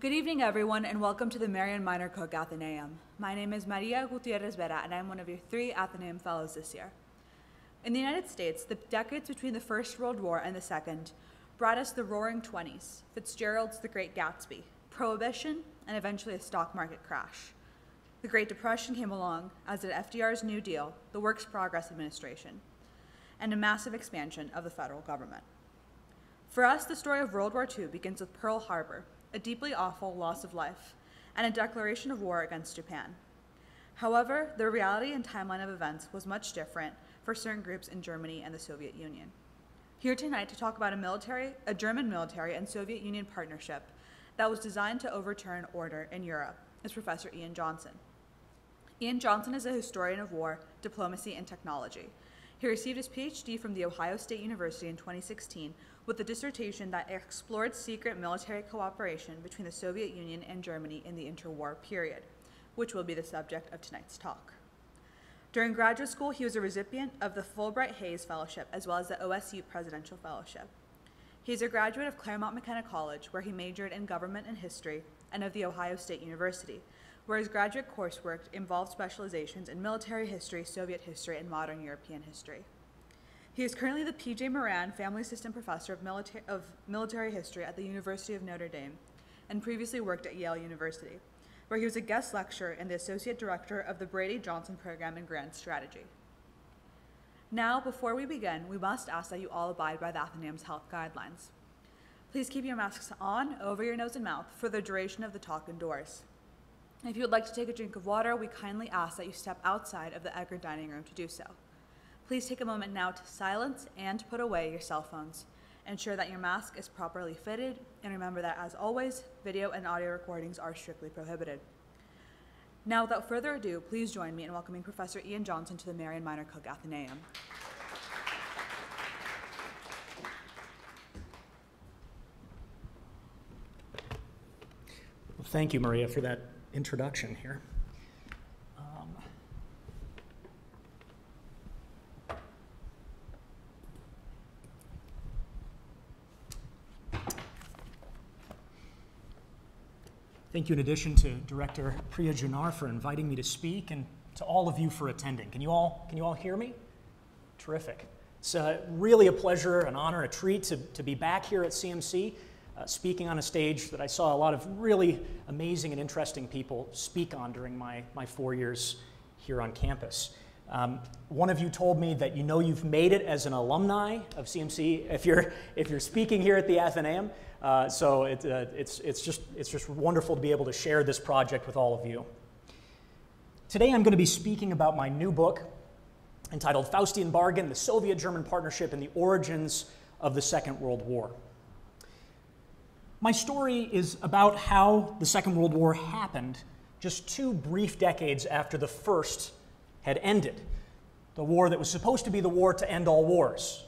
Good evening, everyone, and welcome to the Marian Miner Cook Athenaeum. My name is Maria Gutierrez Vera, and I'm one of your three Athenaeum Fellows this year. In the United States, the decades between the First World War and the Second brought us the Roaring Twenties, Fitzgerald's The Great Gatsby, Prohibition, and eventually a stock market crash. The Great Depression came along, as did FDR's New Deal, the Works Progress Administration, and a massive expansion of the federal government. For us, the story of World War II begins with Pearl Harbor, a deeply awful loss of life, and a declaration of war against Japan. However, the reality and timeline of events was much different for certain groups in Germany and the Soviet Union. Here tonight to talk about a military, a German military and Soviet Union partnership that was designed to overturn order in Europe is Professor Ian Johnson. Ian Johnson is a historian of war, diplomacy, and technology. He received his PhD from The Ohio State University in 2016 with a dissertation that explored secret military cooperation between the Soviet Union and Germany in the interwar period, which will be the subject of tonight's talk. During graduate school, he was a recipient of the Fulbright Hays Fellowship as well as the OSU Presidential Fellowship. He is a graduate of Claremont McKenna College, where he majored in government and history, and of The Ohio State University, where his graduate coursework involved specializations in military history, Soviet history, and modern European history. He is currently the P.J. Moran Family System Professor of, Milita- of Military History at the University of Notre Dame and previously worked at Yale University, where he was a guest lecturer and the Associate Director of the Brady Johnson Program in Grand Strategy. Now, before we begin, we must ask that you all abide by the Athenaeum's health guidelines. Please keep your masks on over your nose and mouth for the duration of the talk indoors. If you would like to take a drink of water, we kindly ask that you step outside of the Egger dining room to do so. Please take a moment now to silence and put away your cell phones. Ensure that your mask is properly fitted, and remember that, as always, video and audio recordings are strictly prohibited. Now, without further ado, please join me in welcoming Professor Ian Johnson to the Marian Miner Cook Athenaeum. Well, thank you, Maria, for that introduction here. Thank you, in addition to Director Priya Junnar for inviting me to speak, and to all of you for attending. Can you all can you all hear me? Terrific. It's uh, really a pleasure, an honor, a treat to, to be back here at CMC, uh, speaking on a stage that I saw a lot of really amazing and interesting people speak on during my, my four years here on campus. Um, one of you told me that you know you've made it as an alumni of CMC if you're, if you're speaking here at the Athenaeum. Uh, so it, uh, it's, it's, just, it's just wonderful to be able to share this project with all of you. Today I'm going to be speaking about my new book entitled Faustian Bargain The Soviet German Partnership and the Origins of the Second World War. My story is about how the Second World War happened just two brief decades after the first had ended, the war that was supposed to be the war to end all wars.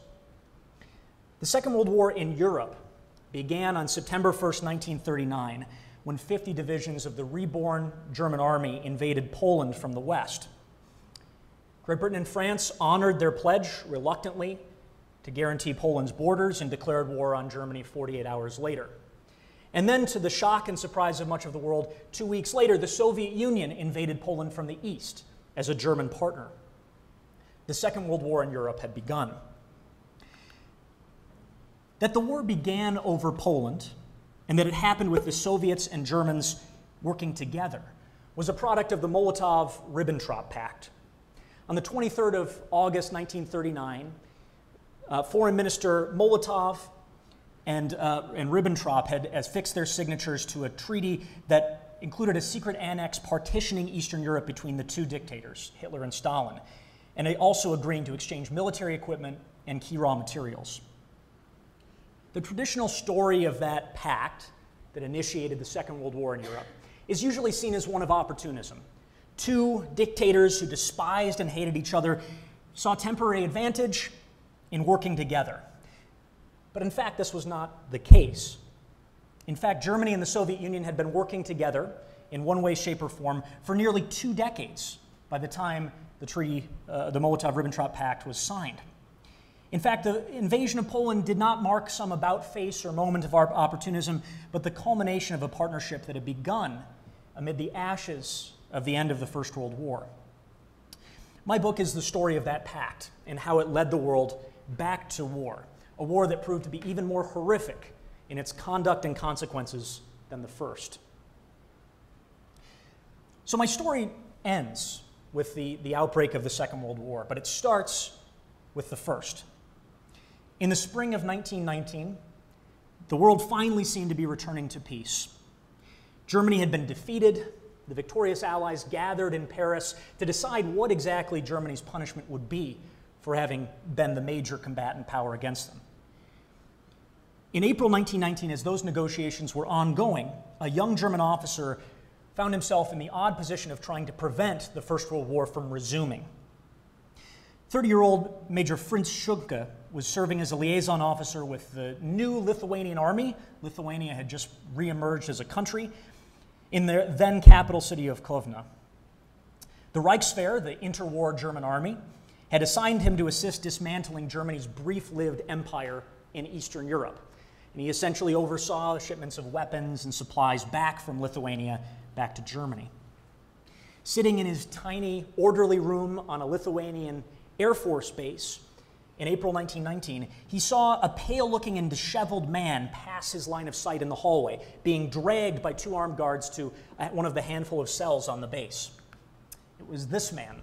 The Second World War in Europe began on September 1st, 1939, when 50 divisions of the reborn German army invaded Poland from the west. Great Britain and France honored their pledge reluctantly to guarantee Poland's borders and declared war on Germany 48 hours later. And then, to the shock and surprise of much of the world, two weeks later, the Soviet Union invaded Poland from the east as a German partner. The Second World War in Europe had begun. That the war began over Poland and that it happened with the Soviets and Germans working together was a product of the Molotov Ribbentrop Pact. On the 23rd of August 1939, uh, Foreign Minister Molotov and, uh, and Ribbentrop had as fixed their signatures to a treaty that included a secret annex partitioning Eastern Europe between the two dictators, Hitler and Stalin, and they also agreeing to exchange military equipment and key raw materials. The traditional story of that pact that initiated the Second World War in Europe is usually seen as one of opportunism. Two dictators who despised and hated each other saw temporary advantage in working together. But in fact, this was not the case. In fact, Germany and the Soviet Union had been working together in one way, shape, or form for nearly two decades by the time the treaty, uh, the Molotov Ribbentrop Pact, was signed. In fact, the invasion of Poland did not mark some about face or moment of opportunism, but the culmination of a partnership that had begun amid the ashes of the end of the First World War. My book is the story of that pact and how it led the world back to war, a war that proved to be even more horrific in its conduct and consequences than the first. So, my story ends with the, the outbreak of the Second World War, but it starts with the first. In the spring of 1919, the world finally seemed to be returning to peace. Germany had been defeated. The victorious Allies gathered in Paris to decide what exactly Germany's punishment would be for having been the major combatant power against them. In April 1919, as those negotiations were ongoing, a young German officer found himself in the odd position of trying to prevent the First World War from resuming. 30 year old Major Fritz Tschunke was serving as a liaison officer with the new Lithuanian army. Lithuania had just reemerged as a country in the then capital city of Kovno. The Reichswehr, the interwar German army, had assigned him to assist dismantling Germany's brief lived empire in Eastern Europe. And he essentially oversaw the shipments of weapons and supplies back from Lithuania back to Germany. Sitting in his tiny, orderly room on a Lithuanian Air Force base, in April 1919, he saw a pale looking and disheveled man pass his line of sight in the hallway, being dragged by two armed guards to uh, one of the handful of cells on the base. It was this man,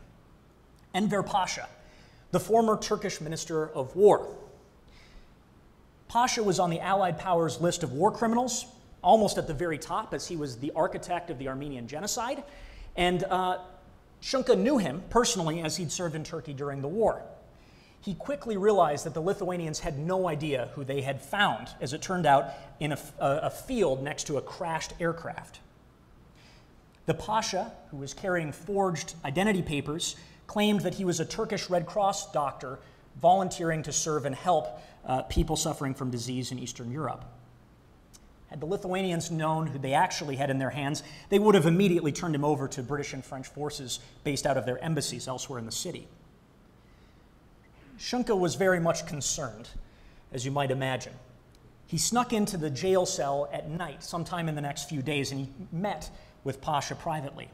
Enver Pasha, the former Turkish Minister of War. Pasha was on the Allied powers' list of war criminals, almost at the very top, as he was the architect of the Armenian genocide. And uh, Tschunke knew him personally as he'd served in Turkey during the war he quickly realized that the Lithuanians had no idea who they had found, as it turned out, in a, a, field next to a crashed aircraft. The Pasha, who was carrying forged identity papers, claimed that he was a Turkish Red Cross doctor volunteering to serve and help uh, people suffering from disease in Eastern Europe. Had the Lithuanians known who they actually had in their hands, they would have immediately turned him over to British and French forces based out of their embassies elsewhere in the city. Tschunke was very much concerned, as you might imagine. He snuck into the jail cell at night, sometime in the next few days, and he met with Pasha privately.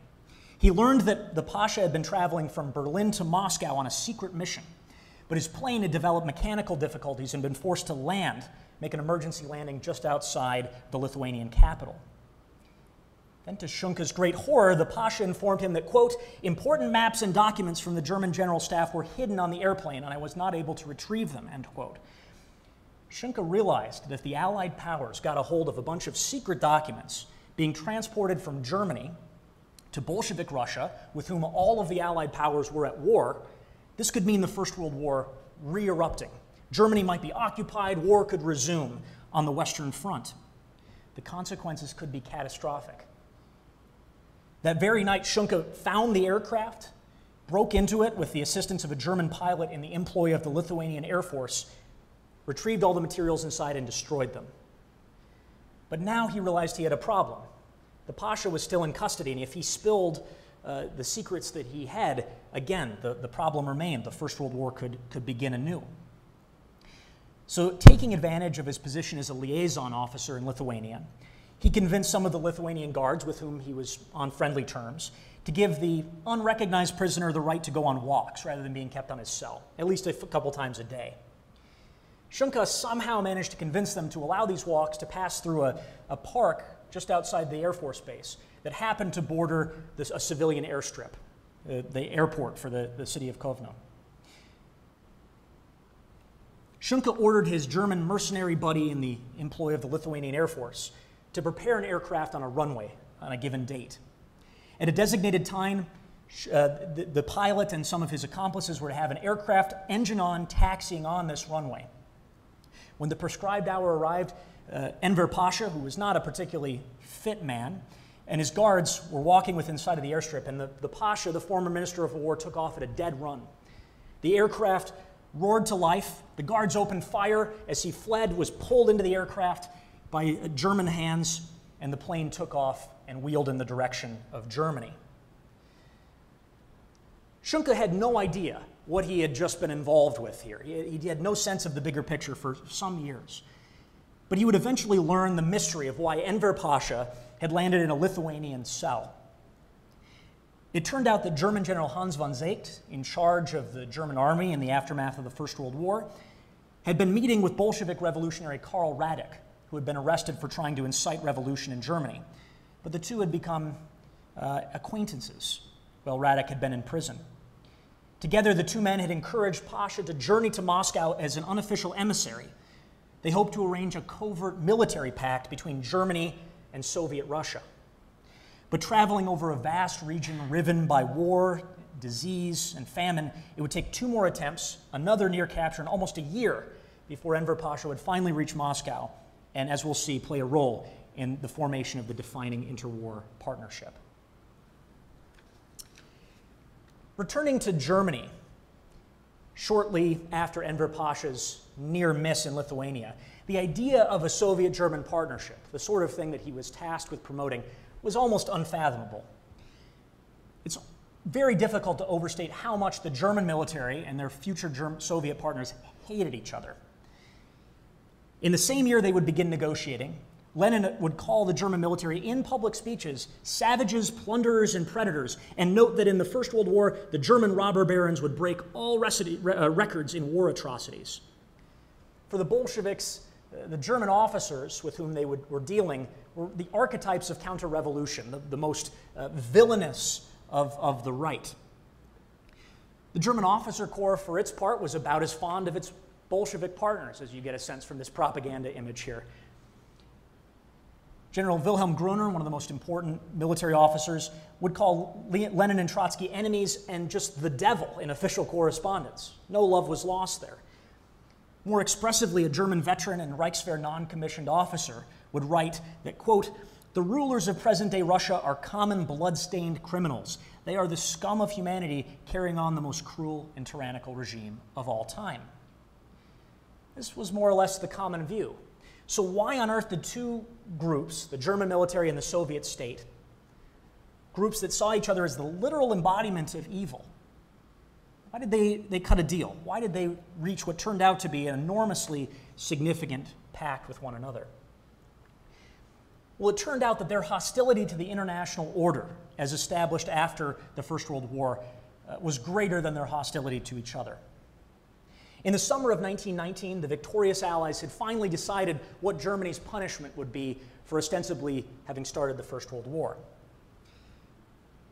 He learned that the Pasha had been traveling from Berlin to Moscow on a secret mission, but his plane had developed mechanical difficulties and been forced to land, make an emergency landing just outside the Lithuanian capital. Then, to Tschunke's great horror, the Pasha informed him that, quote, important maps and documents from the German general staff were hidden on the airplane and I was not able to retrieve them, end quote. Shunka realized that if the Allied powers got a hold of a bunch of secret documents being transported from Germany to Bolshevik Russia, with whom all of the Allied powers were at war, this could mean the First World War re erupting. Germany might be occupied, war could resume on the Western Front. The consequences could be catastrophic. That very night, Tschunke found the aircraft, broke into it with the assistance of a German pilot in the employ of the Lithuanian Air Force, retrieved all the materials inside, and destroyed them. But now he realized he had a problem. The Pasha was still in custody, and if he spilled uh, the secrets that he had, again, the, the problem remained. The First World War could, could begin anew. So, taking advantage of his position as a liaison officer in Lithuania, he convinced some of the Lithuanian guards with whom he was on friendly terms to give the unrecognized prisoner the right to go on walks rather than being kept on his cell, at least a couple times a day. Tschunke somehow managed to convince them to allow these walks to pass through a, a park just outside the Air Force Base that happened to border this, a civilian airstrip, uh, the airport for the, the city of Kovno. Tschunke ordered his German mercenary buddy in the employ of the Lithuanian Air Force to prepare an aircraft on a runway on a given date. At a designated time, uh, the, the pilot and some of his accomplices were to have an aircraft engine on taxiing on this runway. When the prescribed hour arrived, uh, Enver Pasha, who was not a particularly fit man, and his guards were walking within sight of the airstrip, and the, the Pasha, the former minister of war, took off at a dead run. The aircraft roared to life. The guards opened fire as he fled, was pulled into the aircraft, by uh, German hands, and the plane took off and wheeled in the direction of Germany. Tschunke had no idea what he had just been involved with here. He, he had no sense of the bigger picture for some years. But he would eventually learn the mystery of why Enver Pasha had landed in a Lithuanian cell. It turned out that German General Hans von Seeckt, in charge of the German army in the aftermath of the First World War, had been meeting with Bolshevik revolutionary Karl Radek, who had been arrested for trying to incite revolution in Germany. But the two had become uh, acquaintances while Radek had been in prison. Together, the two men had encouraged Pasha to journey to Moscow as an unofficial emissary. They hoped to arrange a covert military pact between Germany and Soviet Russia. But traveling over a vast region riven by war, disease, and famine, it would take two more attempts, another near capture, and almost a year before Enver Pasha would finally reach Moscow and, as we'll see, play a role in the formation of the defining interwar partnership. Returning to Germany, shortly after Enver Pasha's near miss in Lithuania, the idea of a Soviet German partnership, the sort of thing that he was tasked with promoting, was almost unfathomable. It's very difficult to overstate how much the German military and their future German Soviet partners hated each other. In the same year they would begin negotiating, Lenin would call the German military in public speeches savages, plunderers, and predators, and note that in the First World War, the German robber barons would break all uh, records in war atrocities. For the Bolsheviks, the German officers with whom they would, were dealing were the archetypes of counter revolution, the, the, most uh, villainous of, of the right. The German officer corps, for its part, was about as fond of its Bolshevik partners, as you get a sense from this propaganda image here. General Wilhelm Groener, one of the most important military officers, would call Lenin and Trotsky enemies and just the devil in official correspondence. No love was lost there. More expressively, a German veteran and Reichswehr non commissioned officer would write that, quote, the rulers of present day Russia are common blood stained criminals. They are the scum of humanity carrying on the most cruel and tyrannical regime of all time. This was more or less the common view. So, why on earth did two groups, the German military and the Soviet state, groups that saw each other as the literal embodiment of evil, why did they, they cut a deal? Why did they reach what turned out to be an enormously significant pact with one another? Well, it turned out that their hostility to the international order, as established after the First World War, uh, was greater than their hostility to each other. In the summer of 1919, the victorious Allies had finally decided what Germany's punishment would be for ostensibly having started the First World War.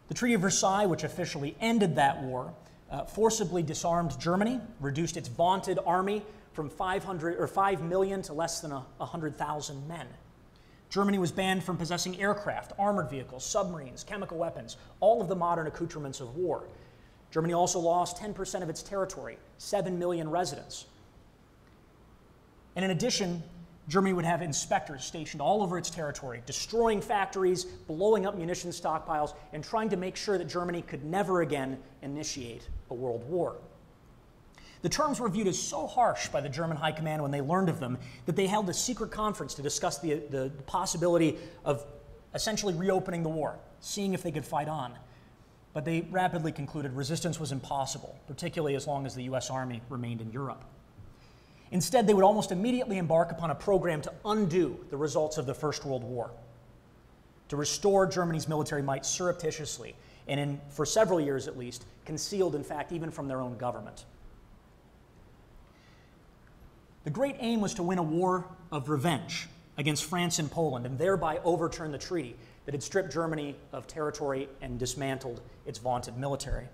The Treaty of Versailles, which officially ended that war, uh, forcibly disarmed Germany, reduced its vaunted army from 500 or 5 million to less than 100,000 men. Germany was banned from possessing aircraft, armored vehicles, submarines, chemical weapons, all of the modern accoutrements of war. Germany also lost 10% of its territory, 7 million residents. And in addition, Germany would have inspectors stationed all over its territory, destroying factories, blowing up munition stockpiles, and trying to make sure that Germany could never again initiate a world war. The terms were viewed as so harsh by the German high command when they learned of them that they held a secret conference to discuss the, the possibility of essentially reopening the war, seeing if they could fight on but they rapidly concluded resistance was impossible, particularly as long as the US Army remained in Europe. Instead, they would almost immediately embark upon a program to undo the results of the First World War, to restore Germany's military might surreptitiously, and in, for several years at least, concealed, in fact, even from their own government. The great aim was to win a war of revenge against France and Poland and thereby overturn the treaty that had stripped Germany of territory and dismantled its vaunted military.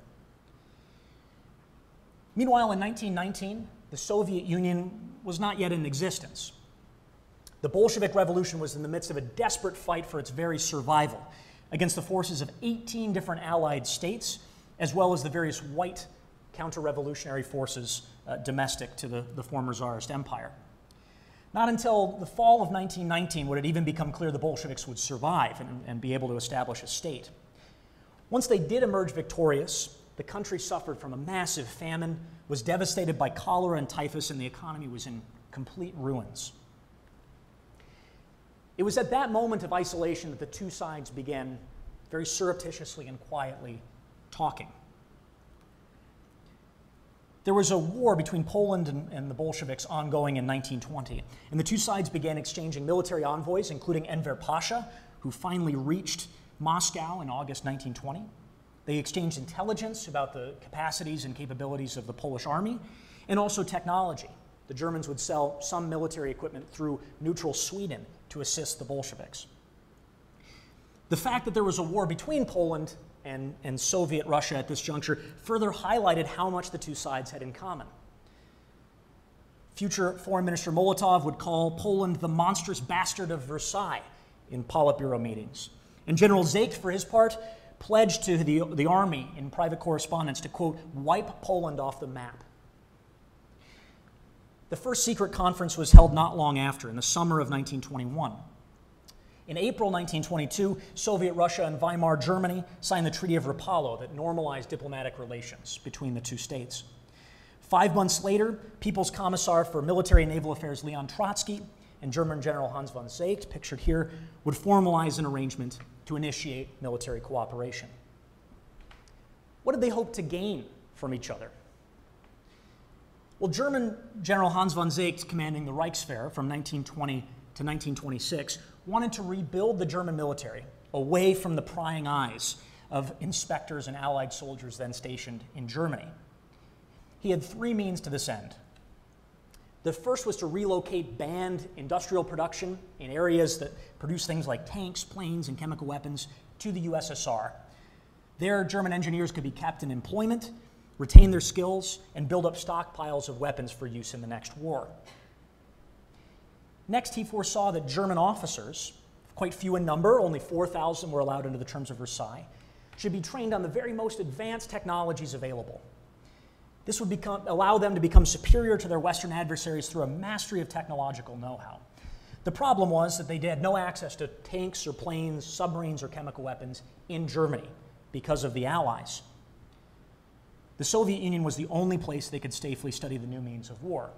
Meanwhile, in 1919, the Soviet Union was not yet in existence. The Bolshevik Revolution was in the midst of a desperate fight for its very survival against the forces of 18 different Allied states, as well as the various white counter revolutionary forces uh, domestic to the, the former Tsarist Empire. Not until the fall of 1919 would it even become clear the Bolsheviks would survive and, and be able to establish a state. Once they did emerge victorious, the country suffered from a massive famine, was devastated by cholera and typhus, and the economy was in complete ruins. It was at that moment of isolation that the two sides began very surreptitiously and quietly talking. There was a war between Poland and, and, the Bolsheviks ongoing in 1920, and the two sides began exchanging military envoys, including Enver Pasha, who finally reached Moscow in August 1920. They exchanged intelligence about the capacities and capabilities of the Polish army, and also technology. The Germans would sell some military equipment through neutral Sweden to assist the Bolsheviks. The fact that there was a war between Poland and, and Soviet Russia at this juncture further highlighted how much the two sides had in common. Future Foreign Minister Molotov would call Poland the monstrous bastard of Versailles in Politburo meetings. And General Seeckt, for his part, pledged to the, the army in private correspondence to, quote, wipe Poland off the map. The first secret conference was held not long after, in the summer of 1921. In April 1922, Soviet Russia and Weimar Germany signed the Treaty of Rapallo that normalized diplomatic relations between the two states. Five months later, People's Commissar for Military and Naval Affairs Leon Trotsky and German General Hans von Seeckt, pictured here, would formalize an arrangement to initiate military cooperation. What did they hope to gain from each other? Well, German General Hans von Seeckt, commanding the Reichswehr from 1920 to 1926, wanted to rebuild the German military away from the prying eyes of inspectors and Allied soldiers then stationed in Germany. He had three means to this end. The first was to relocate banned industrial production in areas that produce things like tanks, planes, and chemical weapons to the USSR. There, German engineers could be kept in employment, retain their skills, and build up stockpiles of weapons for use in the next war. Next, he foresaw that German officers, quite few in number, only 4,000 were allowed under the terms of Versailles, should be trained on the very most advanced technologies available. This would become, allow them to become superior to their Western adversaries through a mastery of technological know how. The problem was that they had no access to tanks or planes, submarines, or chemical weapons in Germany because of the Allies. The Soviet Union was the only place they could safely study the new means of war.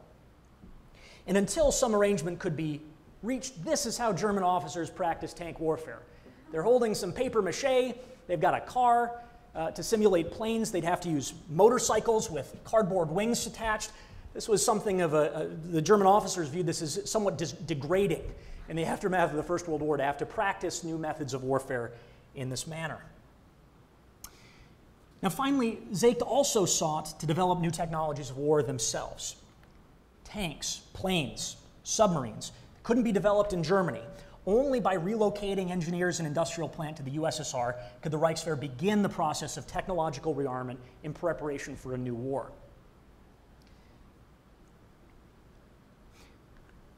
And until some arrangement could be reached, this is how German officers practice tank warfare. They're holding some paper mache, they've got a car. Uh, to simulate planes, they'd have to use motorcycles with cardboard wings attached. This was something of a, a the German officers viewed this as somewhat degrading in the aftermath of the First World War to have to practice new methods of warfare in this manner. Now, finally, Seeckt also sought to develop new technologies of war themselves tanks, planes, submarines couldn't be developed in Germany. Only by relocating engineers and industrial plant to the USSR could the Reichswehr begin the process of technological rearmament in preparation for a new war.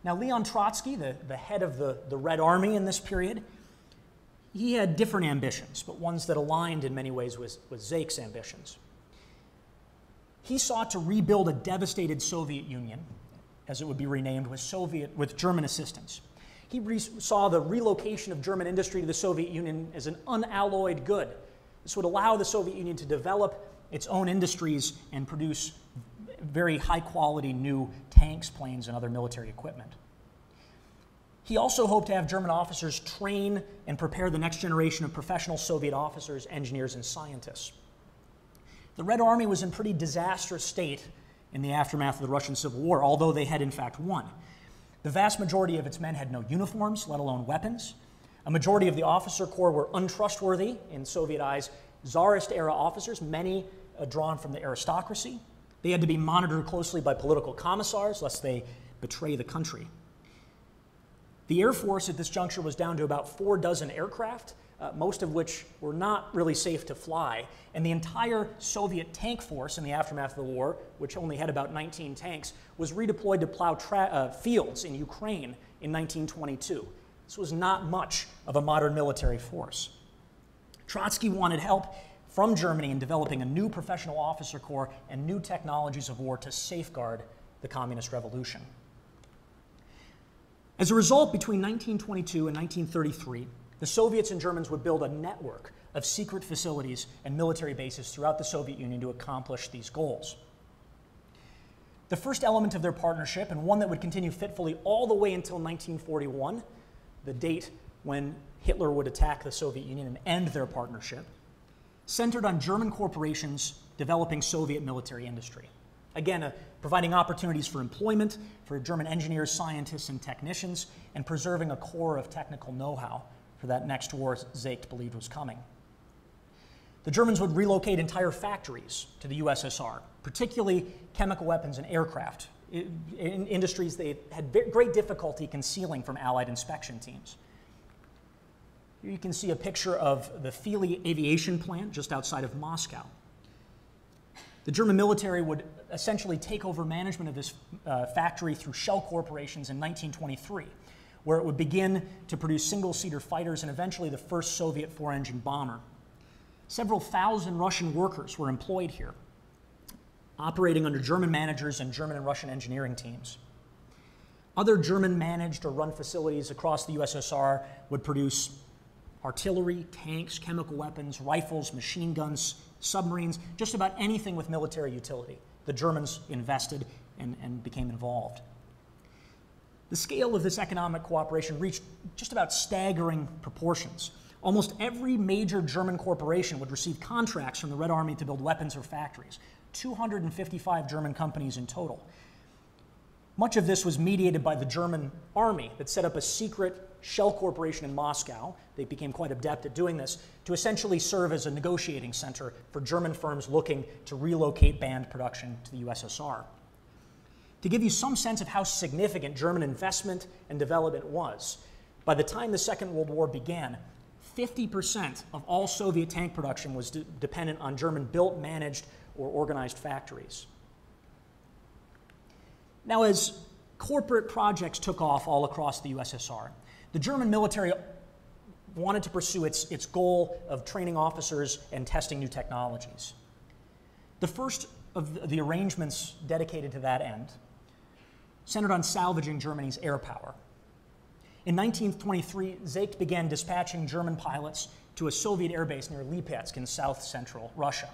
Now, Leon Trotsky, the, the head of the, the Red Army in this period, he had different ambitions, but ones that aligned in many ways with, with Seeckt's ambitions. He sought to rebuild a devastated Soviet Union as it would be renamed, with Soviet with German assistance. He saw the relocation of German industry to the Soviet Union as an unalloyed good. This would allow the Soviet Union to develop its own industries and produce very high quality new tanks, planes, and other military equipment. He also hoped to have German officers train and prepare the next generation of professional Soviet officers, engineers, and scientists. The Red Army was in pretty disastrous state in the aftermath of the Russian Civil War, although they had in fact won. The vast majority of its men had no uniforms, let alone weapons. A majority of the officer corps were untrustworthy in Soviet eyes, czarist era officers, many uh, drawn from the aristocracy. They had to be monitored closely by political commissars lest they betray the country. The Air Force at this juncture was down to about four dozen aircraft, uh, most of which were not really safe to fly. And the entire Soviet tank force in the aftermath of the war, which only had about 19 tanks, was redeployed to plow uh, fields in Ukraine in 1922. This was not much of a modern military force. Trotsky wanted help from Germany in developing a new professional officer corps and new technologies of war to safeguard the communist revolution. As a result, between 1922 and 1933, the Soviets and Germans would build a network of secret facilities and military bases throughout the Soviet Union to accomplish these goals. The first element of their partnership, and one that would continue fitfully all the way until 1941, the date when Hitler would attack the Soviet Union and end their partnership, centered on German corporations developing Soviet military industry. Again, uh, providing opportunities for employment for German engineers, scientists, and technicians, and preserving a core of technical know how for that next war Seeckt believed was coming. The Germans would relocate entire factories to the USSR, particularly chemical weapons and aircraft, in industries they had great difficulty concealing from Allied inspection teams. Here you can see a picture of the Thule aviation plant just outside of Moscow. The German military would essentially take over management of this uh, factory through shell corporations in 1923, where it would begin to produce single seater fighters and eventually the first Soviet four engine bomber. Several thousand Russian workers were employed here, operating under German managers and German and Russian engineering teams. Other German managed or run facilities across the USSR would produce artillery, tanks, chemical weapons, rifles, machine guns, submarines, just about anything with military utility. The Germans invested and, and became involved. The scale of this economic cooperation reached just about staggering proportions. Almost every major German corporation would receive contracts from the Red Army to build weapons or factories, 255 German companies in total. Much of this was mediated by the German army that set up a secret shell corporation in Moscow. They became quite adept at doing this to essentially serve as a negotiating center for German firms looking to relocate banned production to the USSR. To give you some sense of how significant German investment and development was, by the time the Second World War began, 50% of all Soviet tank production was de- dependent on German built, managed, or organized factories. Now, as corporate projects took off all across the USSR, the German military wanted to pursue its, its goal of training officers and testing new technologies. The first of the arrangements dedicated to that end centered on salvaging Germany's air power. In 1923, Seeckt began dispatching German pilots to a Soviet airbase near Lipetsk in south central Russia.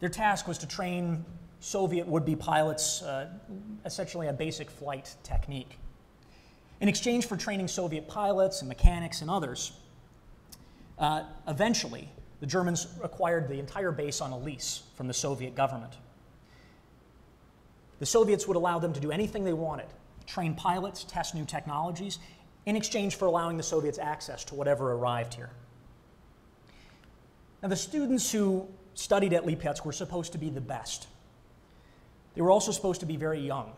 Their task was to train Soviet would be pilots uh, essentially a basic flight technique. In exchange for training Soviet pilots and mechanics and others, uh, eventually the Germans acquired the entire base on a lease from the Soviet government. The Soviets would allow them to do anything they wanted train pilots, test new technologies, in exchange for allowing the Soviets access to whatever arrived here. Now, the students who studied at Lipetsk were supposed to be the best. They were also supposed to be very young.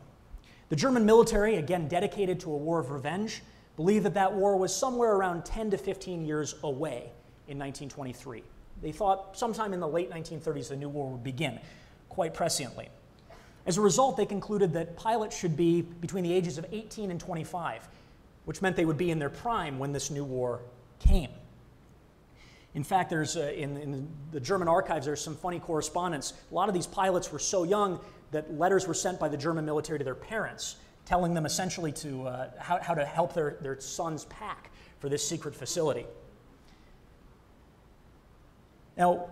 The German military, again dedicated to a war of revenge, believed that that war was somewhere around 10 to 15 years away in 1923. They thought sometime in the late 1930s the new war would begin, quite presciently. As a result, they concluded that pilots should be between the ages of 18 and 25, which meant they would be in their prime when this new war came. In fact, there's uh, in, in, the German archives, there's some funny correspondence. A lot of these pilots were so young that letters were sent by the German military to their parents, telling them essentially to, uh, how, how to help their, their sons pack for this secret facility. Now,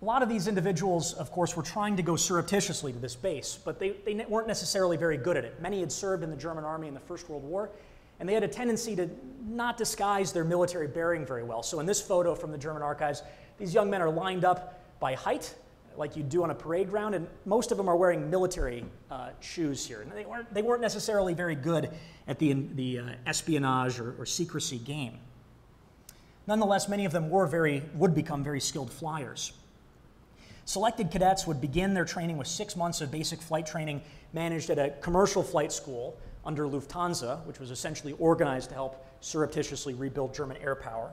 a lot of these individuals, of course, were trying to go surreptitiously to this base, but they, they weren't necessarily very good at it. Many had served in the German army in the First World War, and they had a tendency to not disguise their military bearing very well. So, in this photo from the German archives, these young men are lined up by height like you do on a parade ground, and most of them are wearing military uh, shoes here. And they weren't, they weren't necessarily very good at the, the uh, espionage or, or, secrecy game. Nonetheless, many of them were very, would become very skilled flyers. Selected cadets would begin their training with six months of basic flight training managed at a commercial flight school under Lufthansa, which was essentially organized to help surreptitiously rebuild German air power.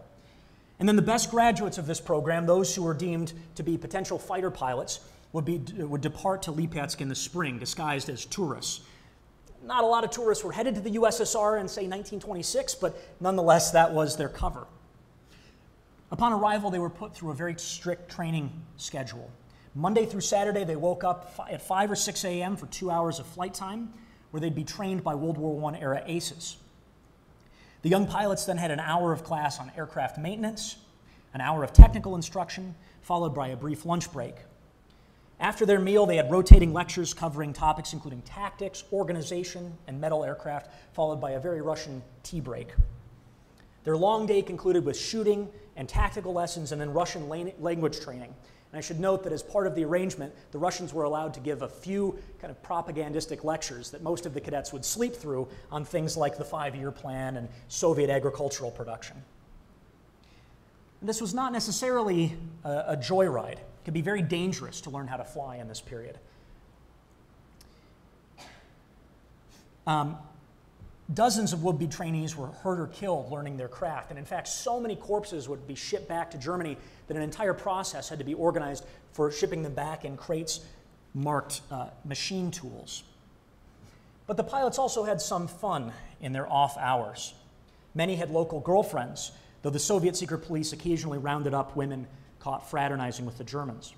And then the best graduates of this program, those who were deemed to be potential fighter pilots, would, be, would depart to Lipetsk in the spring, disguised as tourists. Not a lot of tourists were headed to the USSR in, say, 1926, but nonetheless, that was their cover. Upon arrival, they were put through a very strict training schedule. Monday through Saturday, they woke up at 5 or 6 a.m. for two hours of flight time, where they'd be trained by World War I era aces. The young pilots then had an hour of class on aircraft maintenance, an hour of technical instruction, followed by a brief lunch break. After their meal, they had rotating lectures covering topics including tactics, organization, and metal aircraft, followed by a very Russian tea break. Their long day concluded with shooting and tactical lessons and then Russian language training And I should note that as part of the arrangement, the Russians were allowed to give a few kind of propagandistic lectures that most of the cadets would sleep through on things like the five year plan and Soviet agricultural production. And this was not necessarily a, a joyride. It could be very dangerous to learn how to fly in this period. Um, dozens of would be trainees were hurt or killed learning their craft. And in fact, so many corpses would be shipped back to Germany that an entire process had to be organized for shipping them back in crates marked uh, machine tools. But the pilots also had some fun in their off hours. Many had local girlfriends, though the Soviet secret police occasionally rounded up women caught fraternizing with the Germans.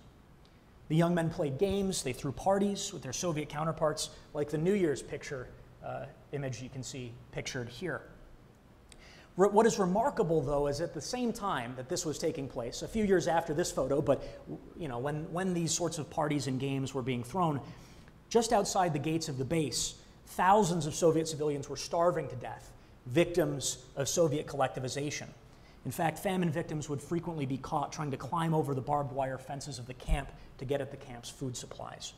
The young men played games, they threw parties with their Soviet counterparts, like the New Year's picture uh, image you can see pictured here. What is remarkable, though, is at the same time that this was taking place, a few years after this photo, but you know, when, when these sorts of parties and games were being thrown, just outside the gates of the base, thousands of Soviet civilians were starving to death, victims of Soviet collectivization. In fact, famine victims would frequently be caught trying to climb over the barbed wire fences of the camp to get at the camp's food supplies.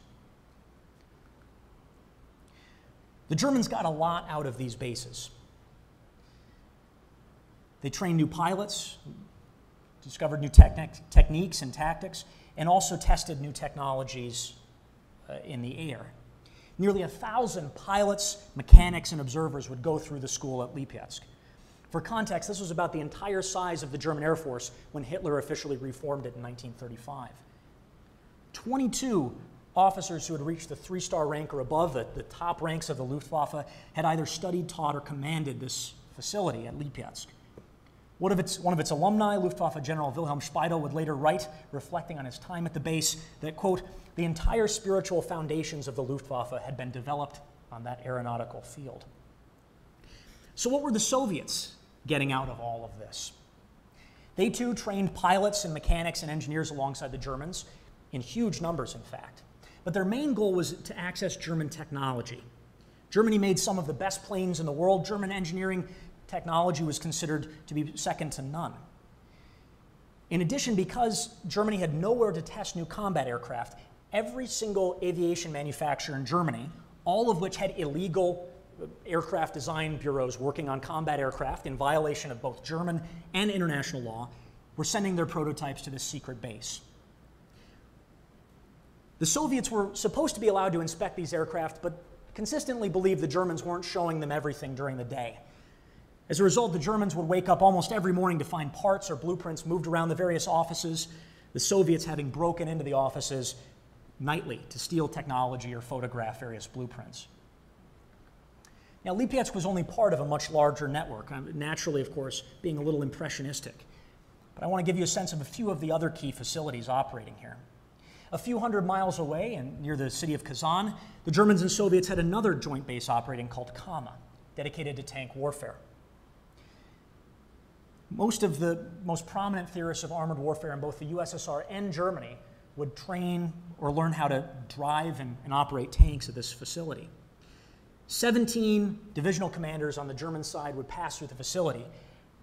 The Germans got a lot out of these bases. They trained new pilots, discovered new techniques and tactics, and also tested new technologies uh, in the air. Nearly a thousand pilots, mechanics, and observers would go through the school at Lipetsk. For context, this was about the entire size of the German Air Force when Hitler officially reformed it in 1935. 22 officers who had reached the three star rank or above, the, the top ranks of the Luftwaffe, had either studied, taught, or commanded this facility at Lipetsk. One of, its, one of its alumni, Luftwaffe General Wilhelm Speidel, would later write, reflecting on his time at the base, that, quote, the entire spiritual foundations of the Luftwaffe had been developed on that aeronautical field. So, what were the Soviets getting out of all of this? They too trained pilots and mechanics and engineers alongside the Germans, in huge numbers, in fact. But their main goal was to access German technology. Germany made some of the best planes in the world. German engineering technology was considered to be second to none. In addition, because Germany had nowhere to test new combat aircraft, every single aviation manufacturer in Germany, all of which had illegal uh, aircraft design bureaus working on combat aircraft in violation of both German and international law, were sending their prototypes to this secret base. The Soviets were supposed to be allowed to inspect these aircraft, but consistently believed the Germans weren't showing them everything during the day. As a result, the Germans would wake up almost every morning to find parts or blueprints moved around the various offices, the Soviets having broken into the offices nightly to steal technology or photograph various blueprints. Now, Lipetsk was only part of a much larger network, um, naturally, of course, being a little impressionistic. But I want to give you a sense of a few of the other key facilities operating here. A few hundred miles away and near the city of Kazan, the Germans and Soviets had another joint base operating called Kama, dedicated to tank warfare. Most of the most prominent theorists of armored warfare in both the USSR and Germany would train or learn how to drive and, and operate tanks at this facility. 17 divisional commanders on the German side would pass through the facility.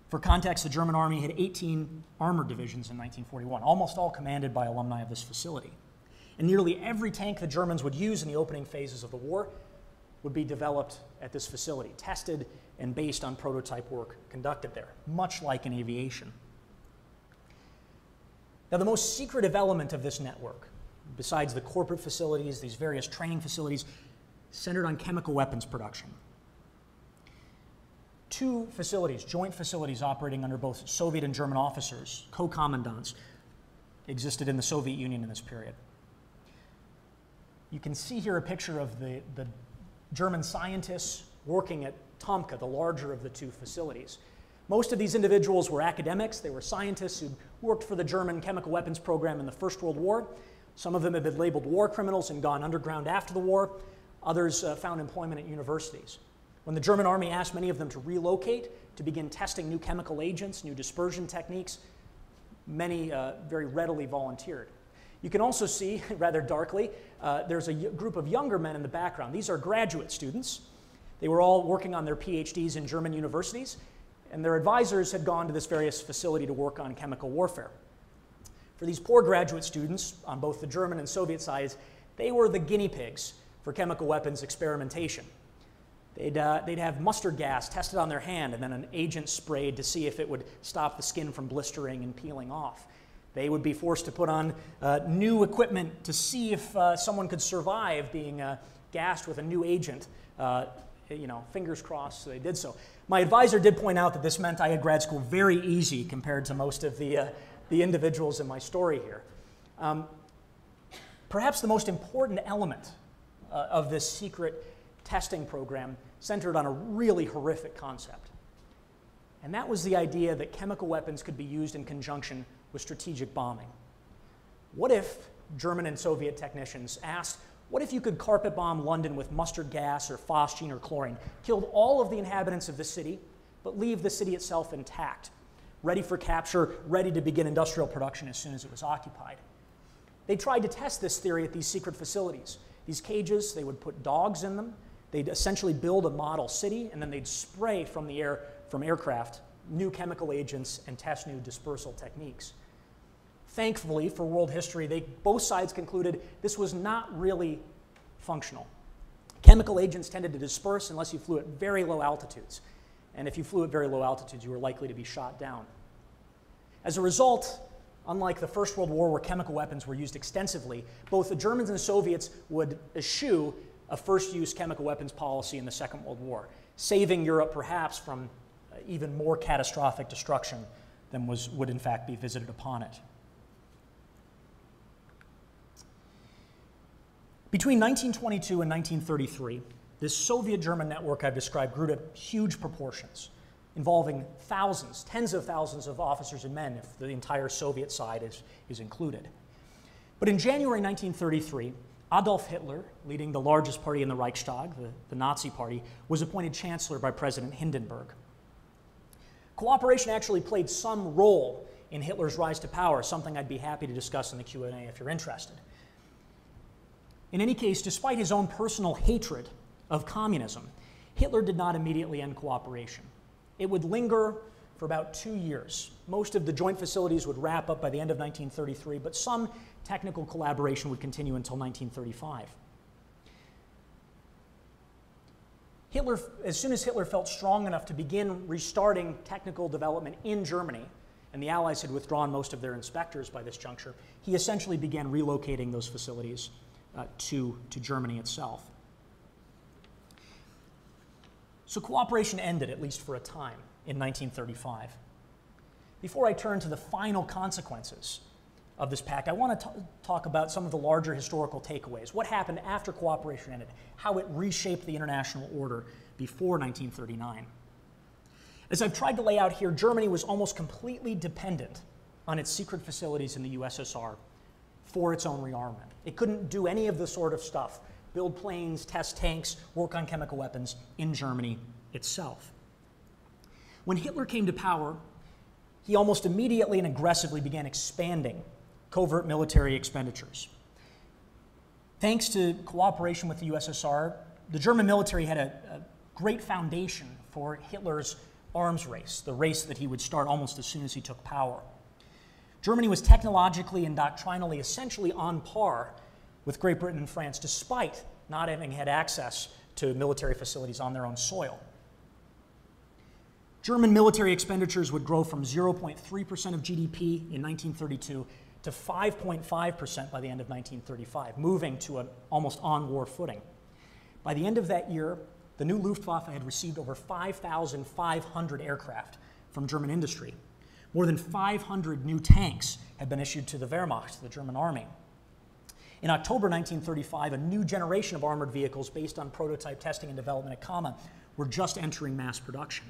For context, the German army had 18 armored divisions in 1941, almost all commanded by alumni of this facility. And nearly every tank the Germans would use in the opening phases of the war would be developed at this facility, tested and based on prototype work conducted there, much like in aviation. Now, the most secretive element of this network, besides the corporate facilities, these various training facilities, centered on chemical weapons production. Two facilities, joint facilities operating under both Soviet and German officers, co commandants, existed in the Soviet Union in this period. You can see here a picture of the, the German scientists working at Tomka, the larger of the two facilities. Most of these individuals were academics, they were scientists who worked for the German chemical weapons program in the First World War. Some of them had been labeled war criminals and gone underground after the war. Others uh, found employment at universities. When the German army asked many of them to relocate to begin testing new chemical agents, new dispersion techniques, many uh, very readily volunteered. You can also see, rather darkly, uh, there's a group of younger men in the background. These are graduate students. They were all working on their PhDs in German universities, and their advisors had gone to this various facility to work on chemical warfare. For these poor graduate students on both the German and Soviet sides, they were the guinea pigs for chemical weapons experimentation. They'd, uh, they'd have mustard gas tested on their hand and then an agent sprayed to see if it would stop the skin from blistering and peeling off. They would be forced to put on uh, new equipment to see if uh, someone could survive being uh, gassed with a new agent. Uh, you know, fingers crossed they did so. My advisor did point out that this meant I had grad school very easy compared to most of the, uh, the individuals in my story here. Um, perhaps the most important element of this secret testing program centered on a really horrific concept. And that was the idea that chemical weapons could be used in conjunction with strategic bombing. What if German and Soviet technicians asked, what if you could carpet bomb London with mustard gas or phosgene or chlorine, killed all of the inhabitants of the city, but leave the city itself intact, ready for capture, ready to begin industrial production as soon as it was occupied? They tried to test this theory at these secret facilities. These cages, they would put dogs in them, They'd essentially build a model city and then they'd spray from the air from aircraft new chemical agents and test new dispersal techniques. Thankfully, for world history, they, both sides concluded this was not really functional. Chemical agents tended to disperse unless you flew at very low altitudes. And if you flew at very low altitudes, you were likely to be shot down. As a result, unlike the First World War, where chemical weapons were used extensively, both the Germans and the Soviets would eschew a first use chemical weapons policy in the Second World War, saving Europe perhaps from uh, even more catastrophic destruction than was, would in fact be visited upon it. Between 1922 and 1933, this Soviet German network I've described grew to huge proportions, involving thousands, tens of thousands of officers and men if the entire Soviet side is, is included. But in January 1933, Adolf Hitler, leading the largest party in the Reichstag, the, the Nazi Party, was appointed chancellor by President Hindenburg. Cooperation actually played some role in Hitler's rise to power, something I'd be happy to discuss in the Q&A if you're interested. In any case, despite his own personal hatred of communism, Hitler did not immediately end cooperation. It would linger for about two years. Most of the joint facilities would wrap up by the end of 1933, but some technical collaboration would continue until 1935. Hitler, as soon as Hitler felt strong enough to begin restarting technical development in Germany, and the Allies had withdrawn most of their inspectors by this juncture, he essentially began relocating those facilities uh, to, to Germany itself. So cooperation ended, at least for a time, in 1935. Before I turn to the final consequences of this pact, I want to talk about some of the larger historical takeaways. What happened after cooperation ended, how it reshaped the international order before 1939. As I've tried to lay out here, Germany was almost completely dependent on its secret facilities in the USSR for its own rearmament. It couldn't do any of the sort of stuff build planes, test tanks, work on chemical weapons in Germany itself. When Hitler came to power, he almost immediately and aggressively began expanding covert military expenditures. Thanks to cooperation with the USSR, the German military had a, a great foundation for Hitler's arms race, the race that he would start almost as soon as he took power. Germany was technologically and doctrinally essentially on par with Great Britain and France, despite not having had access to military facilities on their own soil. German military expenditures would grow from 0.3% of GDP in 1932 to 5.5% by the end of 1935, moving to an almost on war footing. By the end of that year, the new Luftwaffe had received over 5,500 aircraft from German industry. More than 500 new tanks had been issued to the Wehrmacht, the German army. In October 1935, a new generation of armored vehicles based on prototype testing and development at Kama were just entering mass production.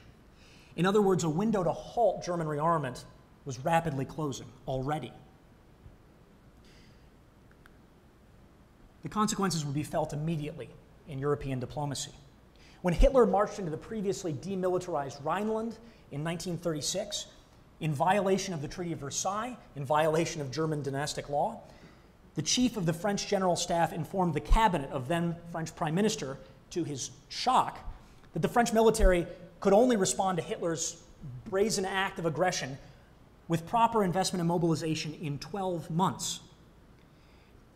In other words, a window to halt German rearmament was rapidly closing already. The consequences would be felt immediately in European diplomacy. When Hitler marched into the previously demilitarized Rhineland in 1936, in violation of the Treaty of Versailles, in violation of German dynastic law, the chief of the French general staff informed the cabinet of then French prime minister, to his shock, that the French military could only respond to Hitler's brazen act of aggression with proper investment and mobilization in 12 months.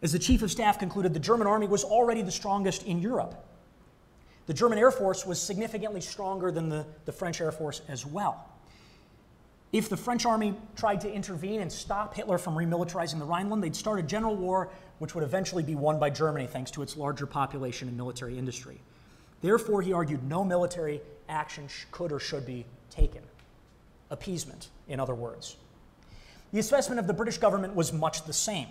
As the Chief of Staff concluded, the German army was already the strongest in Europe. The German Air Force was significantly stronger than the, the French Air Force as well. If the French army tried to intervene and stop Hitler from remilitarizing the Rhineland, they'd start a general war which would eventually be won by Germany thanks to its larger population and military industry. Therefore, he argued no military action could or should be taken. Appeasement, in other words. The assessment of the British government was much the same.